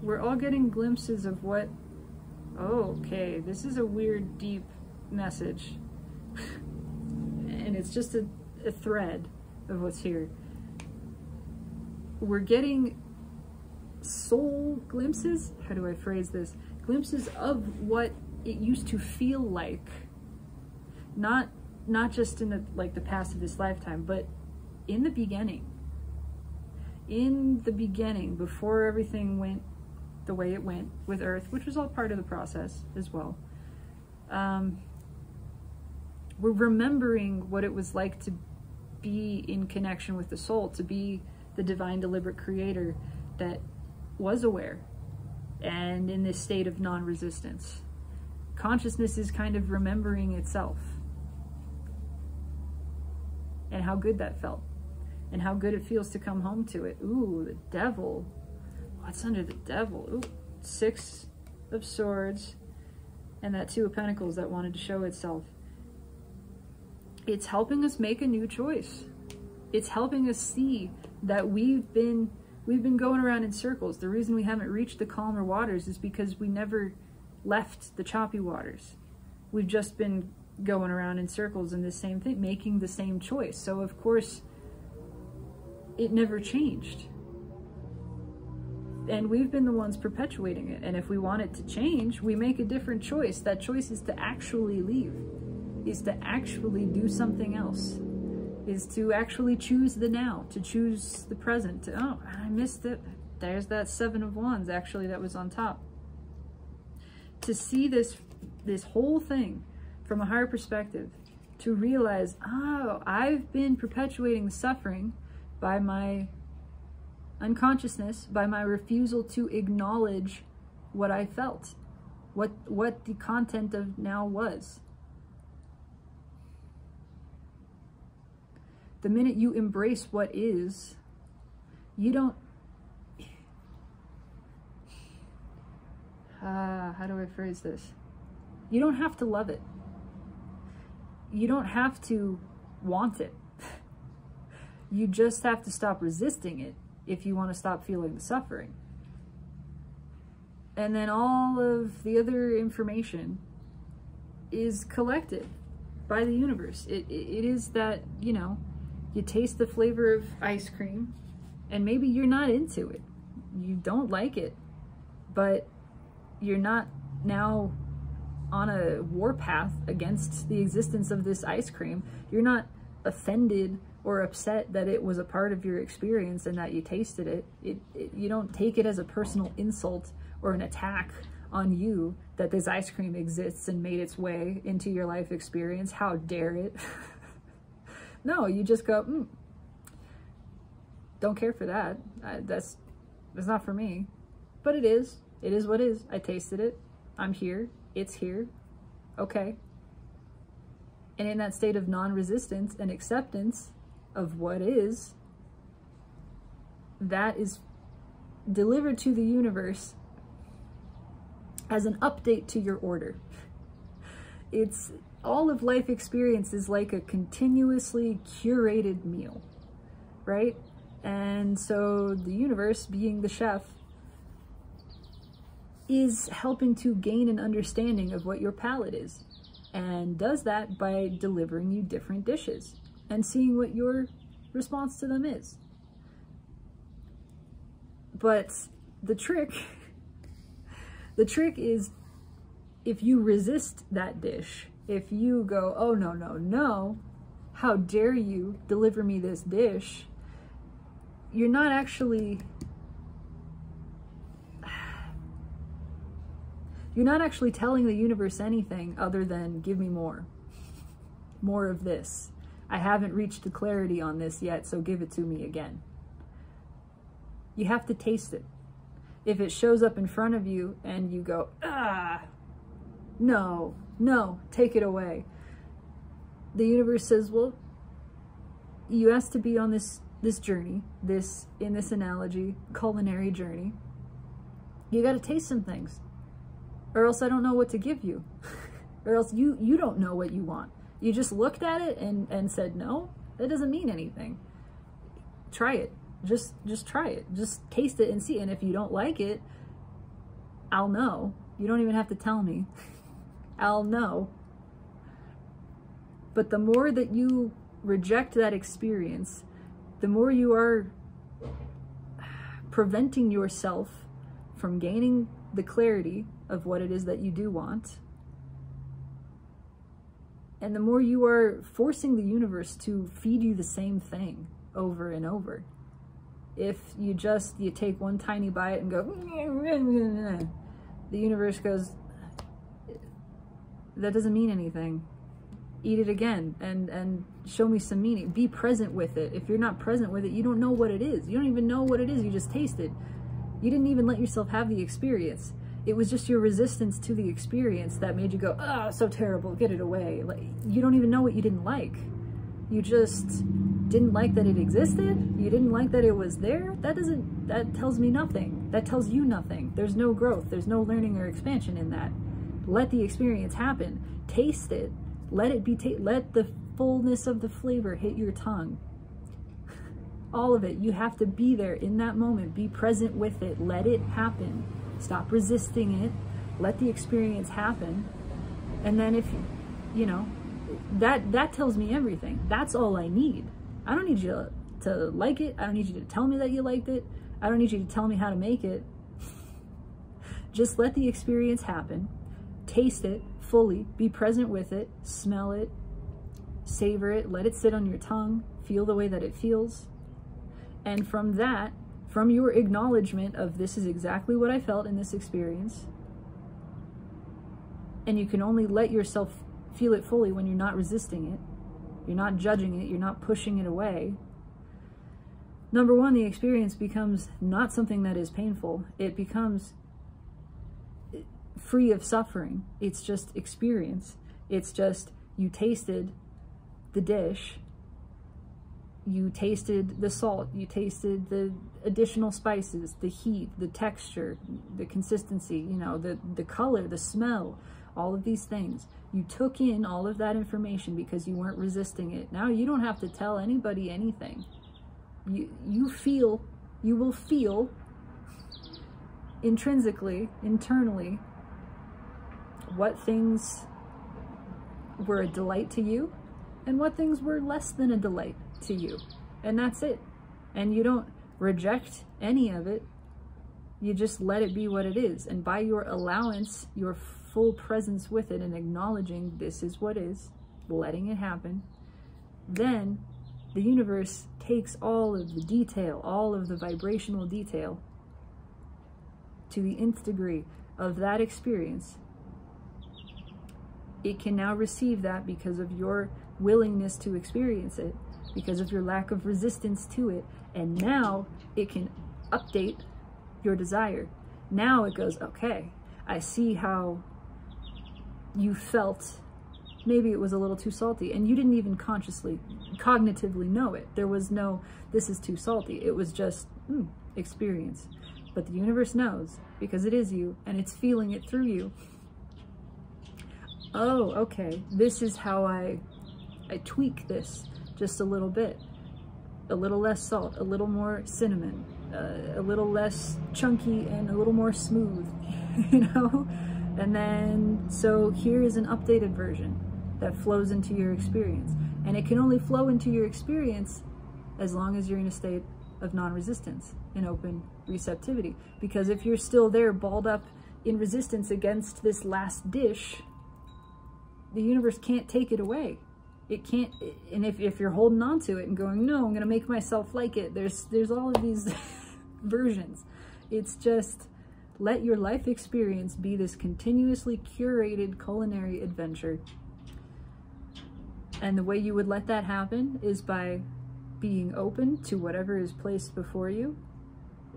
we're all getting glimpses of what, oh, okay, this is a weird, deep message. and it's just a, a thread of what's here. We're getting soul glimpses, how do I phrase this? Glimpses of what it used to feel like. Not not just in the like the past of this lifetime, but in the beginning. In the beginning, before everything went the way it went with Earth, which was all part of the process as well. Um, we're remembering what it was like to be in connection with the soul, to be the divine deliberate creator that was aware and in this state of non-resistance. Consciousness is kind of remembering itself and how good that felt and how good it feels to come home to it. Ooh, the devil What's under the devil? Ooh, six of swords and that two of pentacles that wanted to show itself. It's helping us make a new choice. It's helping us see that we've been we've been going around in circles. The reason we haven't reached the calmer waters is because we never left the choppy waters. We've just been going around in circles in the same thing, making the same choice. So of course, it never changed and we've been the ones perpetuating it. And if we want it to change, we make a different choice. That choice is to actually leave, is to actually do something else, is to actually choose the now, to choose the present. To, oh, I missed it. There's that seven of wands, actually, that was on top. To see this, this whole thing from a higher perspective, to realize, oh, I've been perpetuating suffering by my unconsciousness by my refusal to acknowledge what I felt, what, what the content of now was. The minute you embrace what is, You don't. Uh, how do I phrase this? You don't have to love it. You don't have to want it. you just have to stop resisting it if you want to stop feeling the suffering. And then all of the other information is collected by the universe. It, it, it is that, you know, you taste the flavor of ice cream and maybe you're not into it. You don't like it, but you're not now on a warpath against the existence of this ice cream. You're not offended or upset that it was a part of your experience and that you tasted it. It, it. You don't take it as a personal insult or an attack on you that this ice cream exists and made its way into your life experience. How dare it? no, you just go, mm, don't care for that. I, that's, that's not for me. But it is. It is what is. I tasted it. I'm here. It's here. Okay. And in that state of non-resistance and acceptance of what is, that is delivered to the universe as an update to your order. It's all of life experience is like a continuously curated meal, right? And so the universe, being the chef, is helping to gain an understanding of what your palate is and does that by delivering you different dishes and seeing what your response to them is. But the trick the trick is if you resist that dish, if you go, oh no, no, no, how dare you deliver me this dish, you're not actually you're not actually telling the universe anything other than give me more. More of this. I haven't reached the clarity on this yet so give it to me again. You have to taste it. If it shows up in front of you and you go, ah, no, no, take it away. The universe says, well, you asked to be on this this journey, this in this analogy, culinary journey. You got to taste some things, or else I don't know what to give you, or else you you don't know what you want. You just looked at it and and said no. That doesn't mean anything. Try it just just try it just taste it and see and if you don't like it i'll know you don't even have to tell me i'll know. But the more that you reject that experience the more you are preventing yourself from gaining the clarity of what it is that you do want. And the more you are forcing the universe to feed you the same thing over and over. If you just you take one tiny bite and go the universe goes that doesn't mean anything. Eat it again and and show me some meaning. Be present with it. If you're not present with it you don't know what it is. You don't even know what it is. You just tasted you didn't even let yourself have the experience. It was just your resistance to the experience that made you go oh so terrible. Get it away. Like you don't even know what you didn't like. You just didn't like that it existed, you didn't like that it was there, that doesn't, that tells me nothing. That tells you nothing. There's no growth, there's no learning or expansion in that. Let the experience happen. Taste it. Let it be, let the fullness of the flavor hit your tongue. All of it. You have to be there in that moment. Be present with it. Let it happen. Stop resisting it. Let the experience happen. And then if, you know, that that tells me everything. That's all I need. I don't need you to, like it. I don't need you to tell me that you liked it. I don't need you to tell me how to make it. Just let the experience happen. Taste it fully. Be present with it. Smell it. Savor it. Let it sit on your tongue. Feel the way that it feels. And from that, from your acknowledgement of this is exactly what I felt in this experience, and you can only let yourself feel it fully when you're not resisting it, you're not judging it, you're not pushing it away. Number one, the experience becomes not something that is painful. It becomes free of suffering. It's just experience. It's just you tasted the dish you tasted the salt, you tasted the additional spices, the heat, the texture, the consistency, you know, the, the color, the smell, all of these things. You took in all of that information because you weren't resisting it. Now you don't have to tell anybody anything. You, you feel, you will feel intrinsically, internally, what things were a delight to you and what things were less than a delight to you. And that's it. And you don't reject any of it. You just let it be what it is. And by your allowance, your full presence with it and acknowledging this is what is, letting it happen, then the universe takes all of the detail, all of the vibrational detail to the nth degree of that experience. It can now receive that because of your willingness to experience it because of your lack of resistance to it. And now it can update your desire. Now it goes, okay, I see how you felt maybe it was a little too salty and you didn't even consciously cognitively know it there was no this is too salty it was just mm, experience but the universe knows because it is you and it's feeling it through you oh okay this is how i i tweak this just a little bit. A little less salt, a little more cinnamon, uh, a little less chunky and a little more smooth, you know? And then, so here is an updated version that flows into your experience. And it can only flow into your experience as long as you're in a state of non-resistance and open receptivity. Because if you're still there balled up in resistance against this last dish, the universe can't take it away. It can't and if, if you're holding on to it and going no i'm gonna make myself like it there's there's all of these versions. It's just let your life experience be this continuously curated culinary adventure. And the way you would let that happen is by being open to whatever is placed before you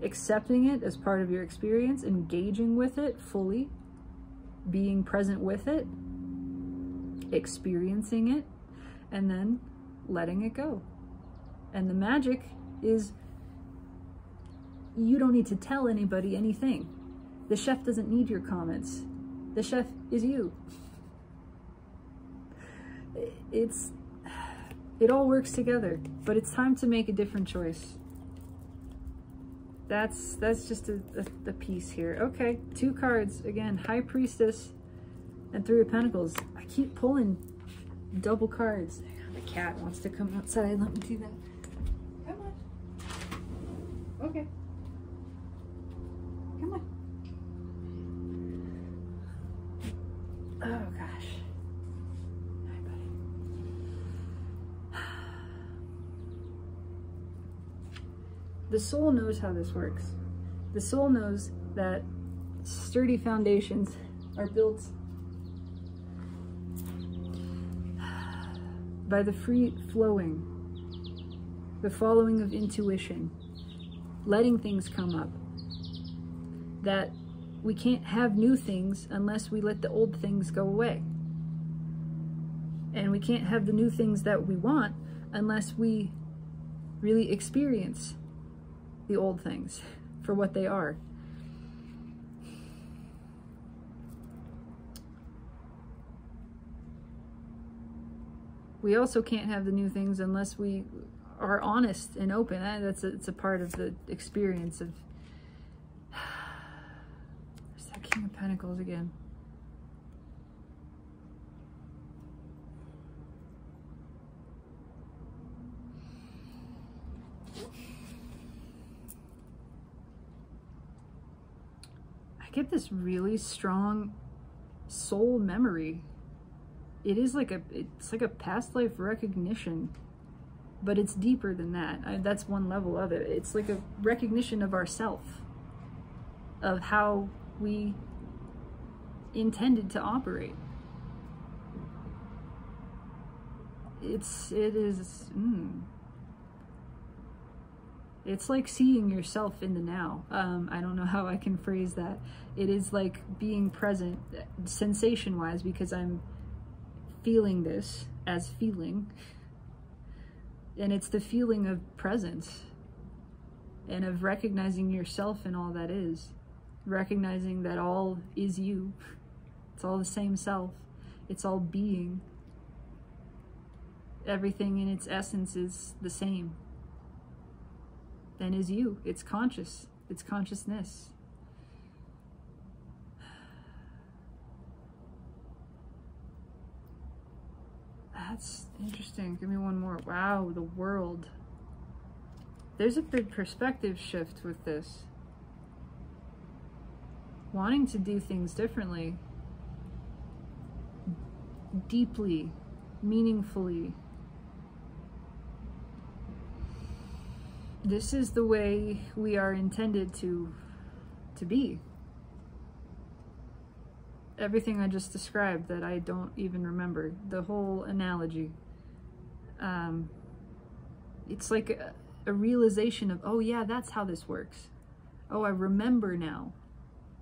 accepting it as part of your experience engaging with it fully being present with it experiencing it and then letting it go. And the magic is you don't need to tell anybody anything. The chef doesn't need your comments. The chef is you. It's, it all works together, but it's time to make a different choice. That's, that's just a, a, a piece here. Okay, two cards. Again, High Priestess and Three of Pentacles. I keep pulling double cards. The cat wants to come outside. Let me do that. Come on. Okay. Come on. Oh gosh. Hi, buddy. The soul knows how this works. The soul knows that sturdy foundations are built by the free flowing, the following of intuition, letting things come up. That we can't have new things unless we let the old things go away. And we can't have the new things that we want unless we really experience the old things for what they are. We also can't have the new things unless we are honest and open. That's a, it's a part of the experience of. There's that King of Pentacles again. I get this really strong soul memory it is like a it's like a past life recognition but it's deeper than that. I, that's one level of it. It's like a recognition of ourself of how we intended to operate. It's it is mm, it's like seeing yourself in the now. Um, i don't know how i can phrase that. It is like being present sensation wise because i'm feeling this as feeling, And it's the feeling of presence and of recognizing yourself in all that is, recognizing that all is you. It's all the same self, it's all being. Everything in its essence is the same. Then is you. It's conscious, it's consciousness. That's interesting. Give me one more. Wow, the world. There's a big perspective shift with this. Wanting to do things differently, deeply, meaningfully. This is the way we are intended to to be. Everything I just described that I don't even remember, the whole analogy. Um, it's like a, a realization of, oh yeah, that's how this works. Oh, I remember now.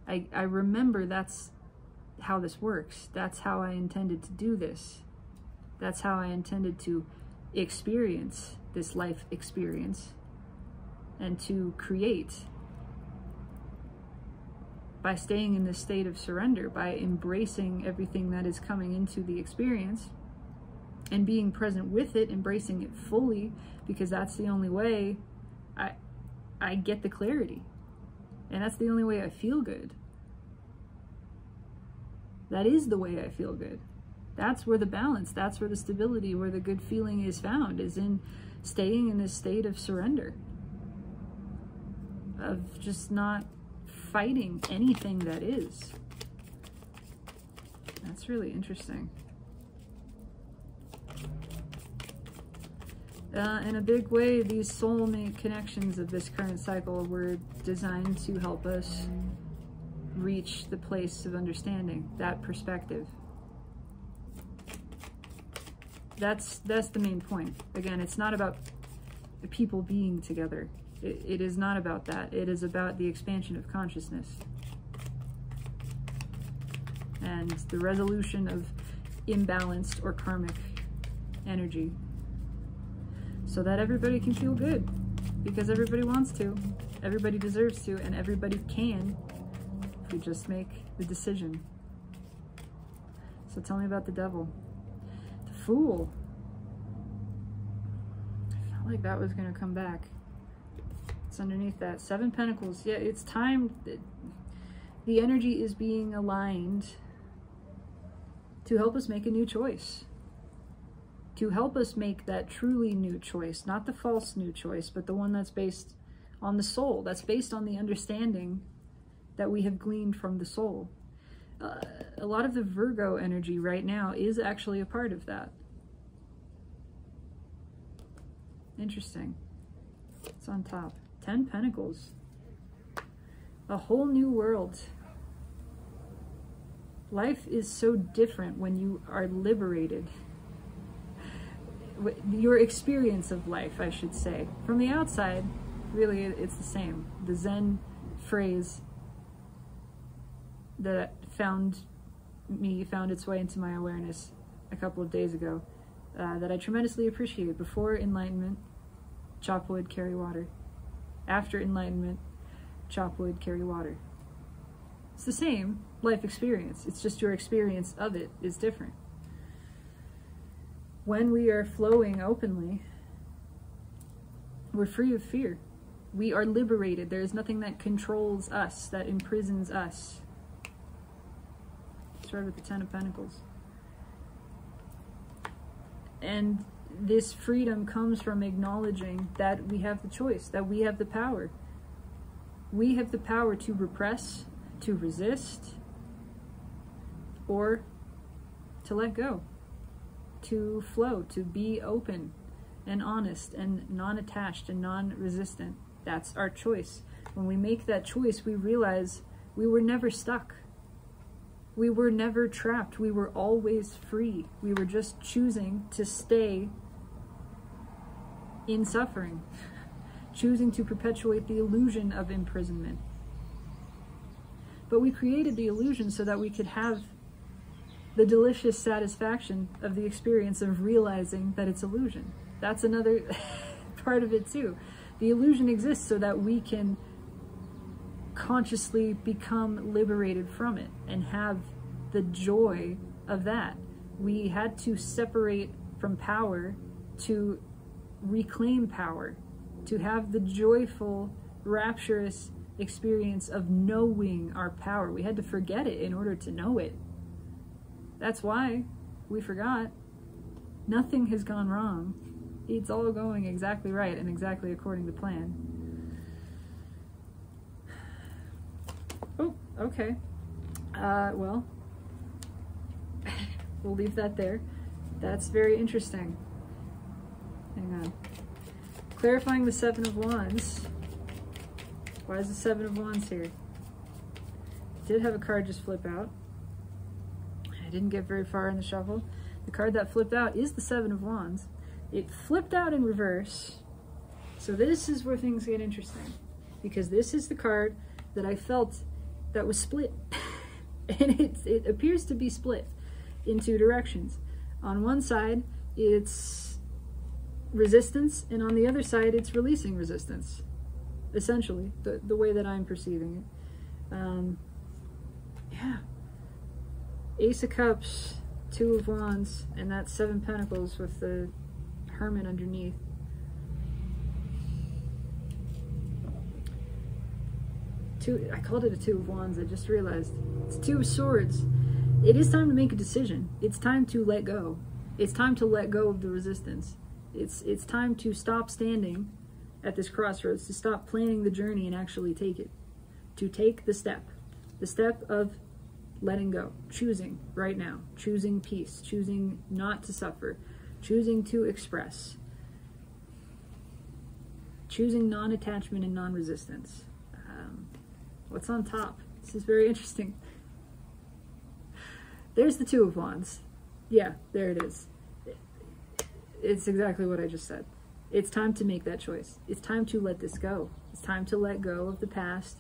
I, I remember that's how this works. That's how I intended to do this. That's how I intended to experience this life experience and to create by staying in this state of surrender, by embracing everything that is coming into the experience and being present with it, embracing it fully, because that's the only way I I get the clarity. And that's the only way I feel good. That is the way I feel good. That's where the balance, that's where the stability, where the good feeling is found, is in staying in this state of surrender. Of just not fighting anything that is. That's really interesting. Uh, in a big way, these soulmate connections of this current cycle were designed to help us reach the place of understanding, that perspective. That's that's the main point. Again, it's not about the people being together. It, it is not about that. It is about the expansion of consciousness and the resolution of imbalanced or karmic energy so that everybody can feel good because everybody wants to, everybody deserves to, and everybody can if we just make the decision. So tell me about the devil. The fool. I felt like that was going to come back. It's underneath that. Seven Pentacles. Yeah, it's time. The energy is being aligned to help us make a new choice to help us make that truly new choice, not the false new choice, but the one that's based on the soul, that's based on the understanding that we have gleaned from the soul. Uh, a lot of the Virgo energy right now is actually a part of that. Interesting. It's on top. Ten Pentacles. A whole new world. Life is so different when you are liberated your experience of life, I should say. From the outside, really, it's the same. The Zen phrase that found me, found its way into my awareness a couple of days ago, uh, that I tremendously appreciate. Before enlightenment, chop wood, carry water. After enlightenment, chop wood, carry water. It's the same life experience. It's just your experience of it is different when we are flowing openly, we're free of fear. We are liberated. There is nothing that controls us, that imprisons us. Start with the Ten of Pentacles. And this freedom comes from acknowledging that we have the choice, that we have the power. We have the power to repress, to resist, or to let go to flow, to be open and honest and non attached and non resistant. That's our choice. When we make that choice, we realize we were never stuck. We were never trapped. We were always free. We were just choosing to stay in suffering, choosing to perpetuate the illusion of imprisonment. But we created the illusion so that we could have the delicious satisfaction of the experience of realizing that it's illusion. That's another part of it too. The illusion exists so that we can consciously become liberated from it and have the joy of that. We had to separate from power to reclaim power, to have the joyful, rapturous experience of knowing our power. We had to forget it in order to know it. That's why we forgot. Nothing has gone wrong. It's all going exactly right and exactly according to plan. Oh, okay. Uh, well, we'll leave that there. That's very interesting. Hang on. Clarifying the Seven of Wands. Why is the Seven of Wands here? Did have a card just flip out. I didn't get very far in the shuffle. The card that flipped out is the Seven of Wands. It flipped out in reverse. So this is where things get interesting. Because this is the card that I felt that was split. and it, it appears to be split in two directions. On one side, it's resistance, and on the other side, it's releasing resistance, essentially, the, the way that I'm perceiving it. Um, yeah. Ace of Cups, Two of Wands, and that's Seven Pentacles with the Hermit underneath. Two, I called it a Two of Wands, I just realized. It's Two of Swords. It is time to make a decision. It's time to let go. It's time to let go of the resistance. It's, it's time to stop standing at this crossroads, to stop planning the journey and actually take it. To take the step. The step of letting go, choosing right now, choosing peace, choosing not to suffer, choosing to express, choosing non attachment and non resistance. Um, what's on top? This is very interesting. There's the Two of Wands. Yeah, there it is. It's exactly what I just said. It's time to make that choice. It's time to let this go. It's time to let go of the past,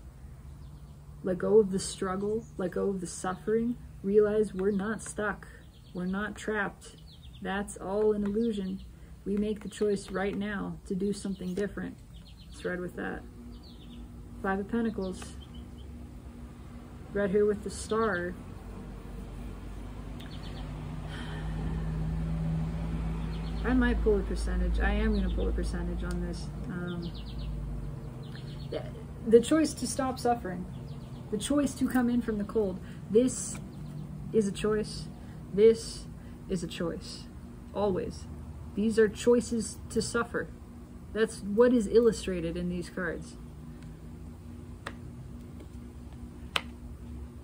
let go of the struggle, let go of the suffering, realize we're not stuck, we're not trapped. That's all an illusion. We make the choice right now to do something different. Let's with that. Five of Pentacles. Right here with the star. I might pull a percentage. I am going to pull a percentage on this. Um, the choice to stop suffering, the choice to come in from the cold. This is a choice. This is a choice. Always. These are choices to suffer. That's what is illustrated in these cards.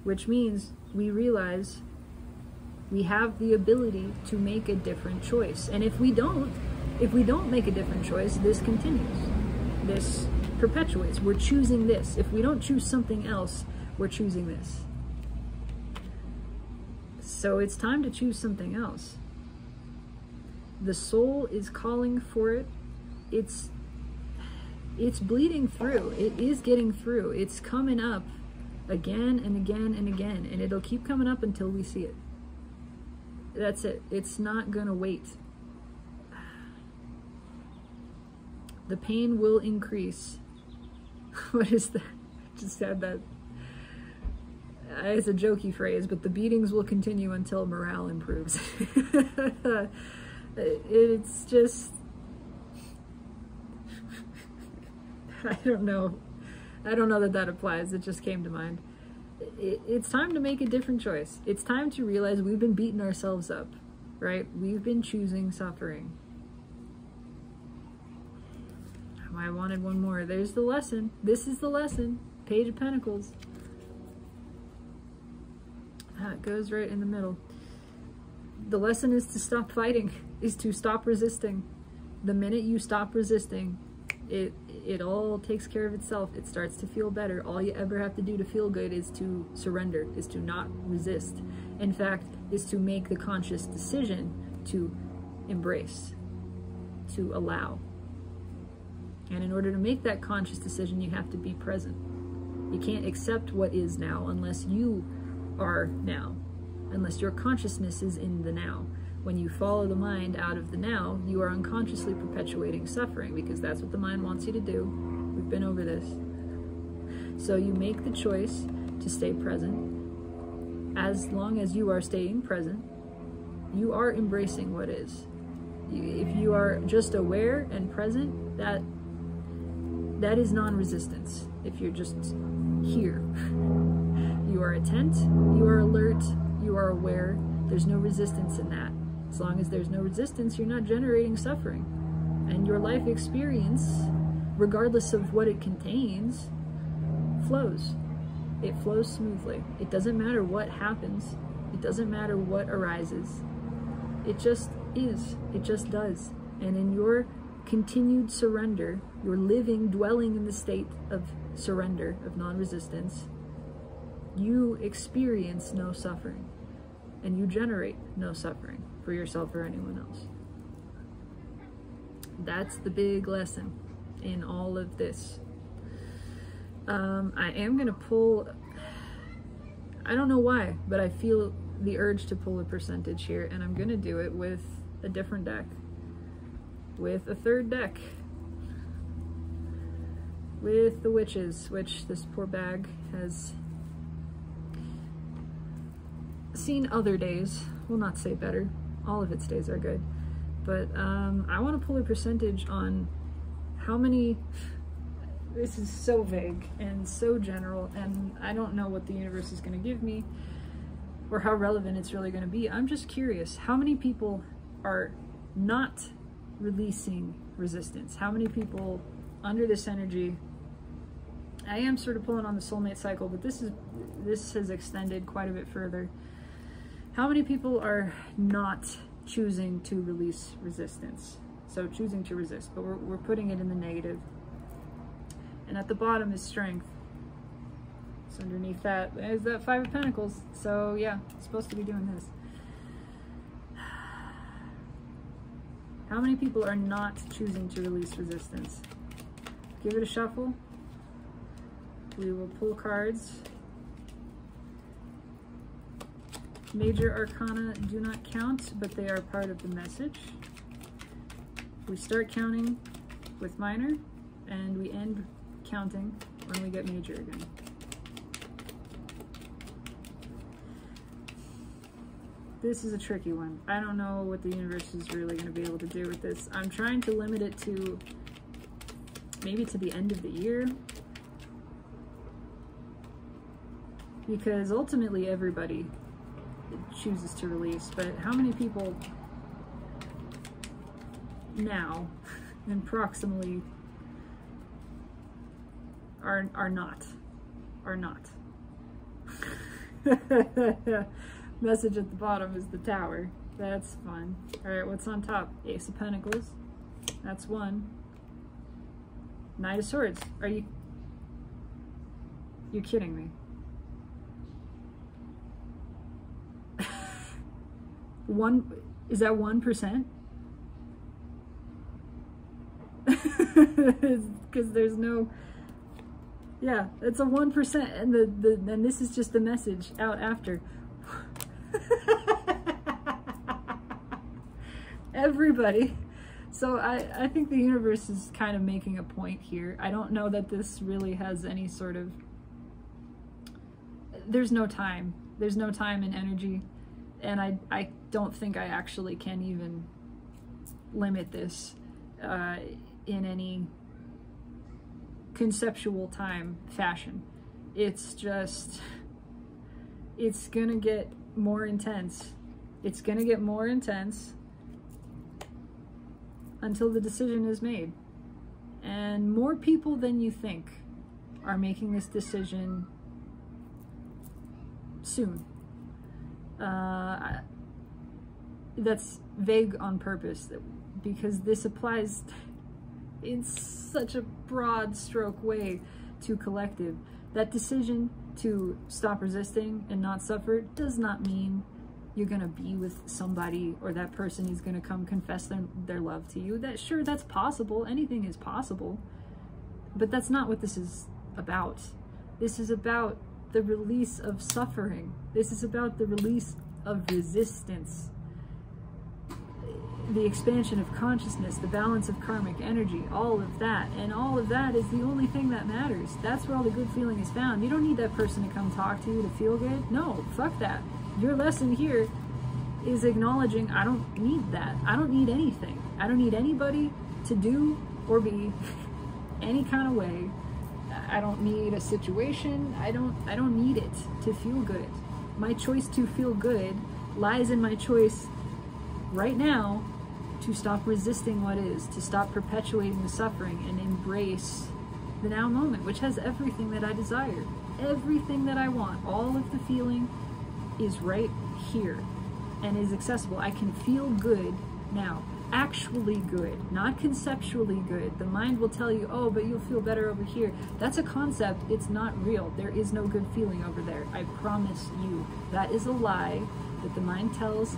Which means we realize we have the ability to make a different choice. And if we don't, if we don't make a different choice, this continues. This perpetuates. We're choosing this. If we don't choose something else, we're choosing this. So it's time to choose something else. The soul is calling for it. It's it's bleeding through. It is getting through. It's coming up again and again and again, and it'll keep coming up until we see it. That's it. It's not going to wait. The pain will increase. what is that? Just had that. It's a jokey phrase, but the beatings will continue until morale improves. it's just. I don't know. I don't know that that applies. It just came to mind it's time to make a different choice. It's time to realize we've been beating ourselves up, right? We've been choosing suffering. I wanted one more. There's the lesson. This is the lesson. Page of Pentacles. It goes right in the middle. The lesson is to stop fighting, is to stop resisting. The minute you stop resisting, it it all takes care of itself. It starts to feel better. All you ever have to do to feel good is to surrender, is to not resist. In fact, is to make the conscious decision to embrace, to allow. And in order to make that conscious decision, you have to be present. You can't accept what is now unless you are now. unless your consciousness is in the now. When you follow the mind out of the now, you are unconsciously perpetuating suffering because that's what the mind wants you to do. We've been over this. So you make the choice to stay present. As long as you are staying present, you are embracing what is. If you are just aware and present, that that is non-resistance. If you're just here, you are attent, you are alert, you are aware. There's no resistance in that. As long as there's no resistance, you're not generating suffering. And your life experience, regardless of what it contains, flows. It flows smoothly. It doesn't matter what happens. It doesn't matter what arises. It just is. It just does. And in your continued surrender, your living, dwelling in the state of surrender, of non-resistance, you experience no suffering. And you generate no suffering for yourself or anyone else. That's the big lesson in all of this. Um, I am going to pull, I don't know why, but I feel the urge to pull a percentage here, and I'm going to do it with a different deck. With a third deck. With the witches, which this poor bag has seen other days. Will not say better all of its days are good. But um, I want to pull a percentage on how many, this is so vague and so general, and I don't know what the universe is going to give me or how relevant it's really going to be. I'm just curious, how many people are not releasing resistance? How many people under this energy I am sort of pulling on the soulmate cycle, but this is this has extended quite a bit further. How many people are not choosing to release resistance? So choosing to resist, but we're, we're putting it in the negative. And at the bottom is strength. So underneath that is that Five of Pentacles. So yeah, supposed to be doing this. How many people are not choosing to release resistance? Give it a shuffle. We will pull cards. Major arcana do not count, but they are part of the message. We start counting with minor, and we end counting when we get major again. This is a tricky one. I don't know what the universe is really going to be able to do with this. I'm trying to limit it to maybe to the end of the year. Because ultimately everybody chooses to release, but how many people now, and proximally, are, are not, are not. Message at the bottom is the tower. That's fun. Alright, what's on top? Ace of Pentacles. That's one. Knight of Swords. Are you... You're kidding me. One is that one percent because there's no yeah it's a one percent and the the and this is just the message out after everybody so I, I think the universe is kind of making a point here. I don't know that this really has any sort of... There's no time. There's no time and energy and I, I don't think I actually can even limit this uh, in any conceptual time fashion. It's just, it's gonna get more intense. It's gonna get more intense until the decision is made. And more people than you think are making this decision soon uh, that's vague on purpose because this applies in such a broad stroke way to collective. That decision to stop resisting and not suffer does not mean you're gonna be with somebody or that person is gonna come confess their, their love to you. That sure, that's possible. Anything is possible. But that's not what this is about. This is about the release of suffering. This is about the release of resistance, the expansion of consciousness, the balance of karmic energy, all of that. And all of that is the only thing that matters. That's where all the good feeling is found. You don't need that person to come talk to you to feel good. No, fuck that. Your lesson here is acknowledging I don't need that. I don't need anything. I don't need anybody to do or be any kind of way. I don't need a situation. I don't I don't need it to feel good. My choice to feel good lies in my choice right now to stop resisting what is, to stop perpetuating the suffering and embrace the now moment, which has everything that I desire, everything that I want, all of the feeling is right here and is accessible. I can feel good now, actually good, not conceptually good. The mind will tell you, oh, but you'll feel better over here. That's a concept, it's not real. There is no good feeling over there. I promise you. That is a lie that the mind tells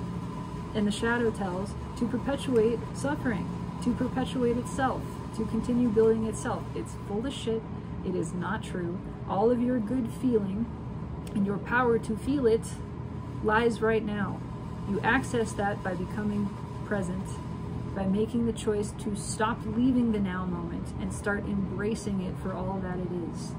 and the shadow tells to perpetuate suffering, to perpetuate itself, to continue building itself. It's full of shit. It is not true. All of your good feeling and your power to feel it lies right now. You access that by becoming present, by making the choice to stop leaving the now moment and start embracing it for all that it is,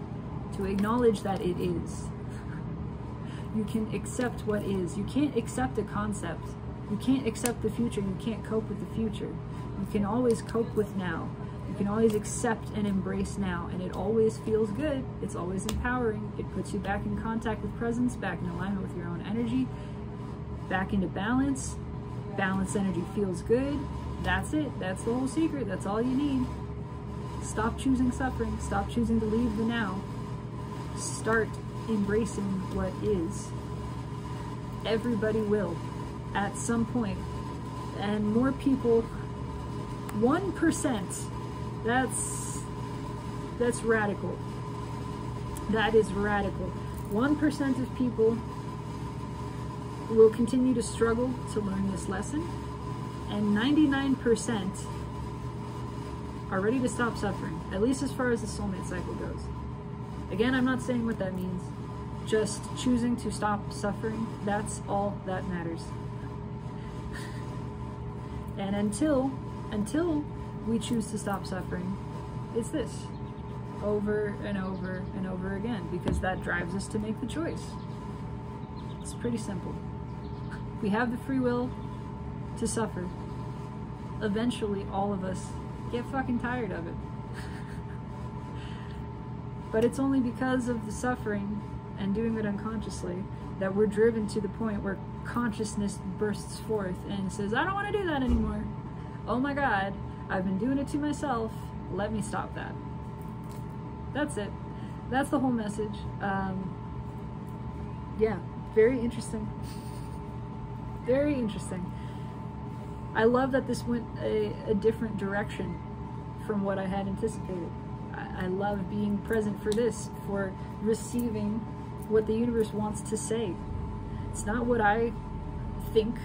to acknowledge that it is. You can accept what is. You can't accept a concept you can't accept the future. You can't cope with the future. You can always cope with now. You can always accept and embrace now. And it always feels good. It's always empowering. It puts you back in contact with presence, back in alignment with your own energy, back into balance. Balanced energy feels good. That's it. That's the whole secret. That's all you need. Stop choosing suffering. Stop choosing to leave the now. Start embracing what is. Everybody will at some point and more people 1% that's that's radical that is radical 1% of people will continue to struggle to learn this lesson and 99% are ready to stop suffering at least as far as the soulmate cycle goes again i'm not saying what that means just choosing to stop suffering that's all that matters and until, until we choose to stop suffering, it's this over and over and over again because that drives us to make the choice. It's pretty simple. We have the free will to suffer. Eventually, all of us get fucking tired of it. but it's only because of the suffering and doing it unconsciously that we're driven to the point where consciousness bursts forth and says, I don't want to do that anymore. Oh my God, I've been doing it to myself. Let me stop that. That's it. That's the whole message. Um, yeah, very interesting. Very interesting. I love that this went a, a different direction from what I had anticipated. I, I love being present for this, for receiving what the universe wants to say it's not what I think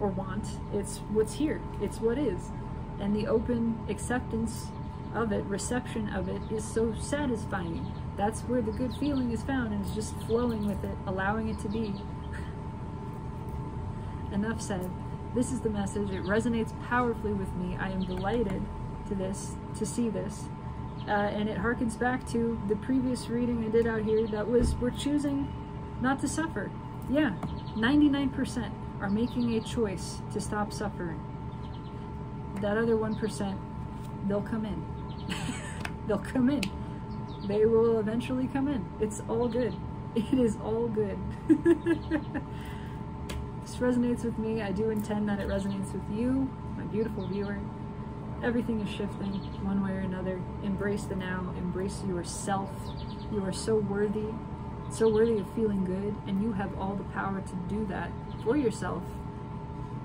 or want, it's what's here, it's what is. And the open acceptance of it, reception of it, is so satisfying. That's where the good feeling is found, and it's just flowing with it, allowing it to be. Enough said. This is the message. It resonates powerfully with me. I am delighted to this, to see this. Uh, and it harkens back to the previous reading I did out here that was we're choosing not to suffer. Yeah, 99% are making a choice to stop suffering. That other 1%, they'll come in. they'll come in. They will eventually come in. It's all good. It is all good. this resonates with me. I do intend that it resonates with you, my beautiful viewer. Everything is shifting one way or another. Embrace the now. Embrace yourself. You are so worthy so worthy of feeling good, and you have all the power to do that for yourself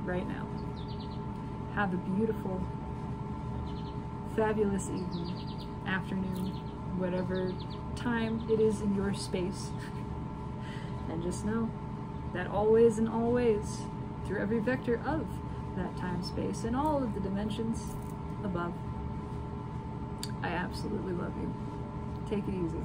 right now. Have a beautiful, fabulous evening, afternoon, whatever time it is in your space. and just know that always and always, through every vector of that time space and all of the dimensions above, I absolutely love you. Take it easy.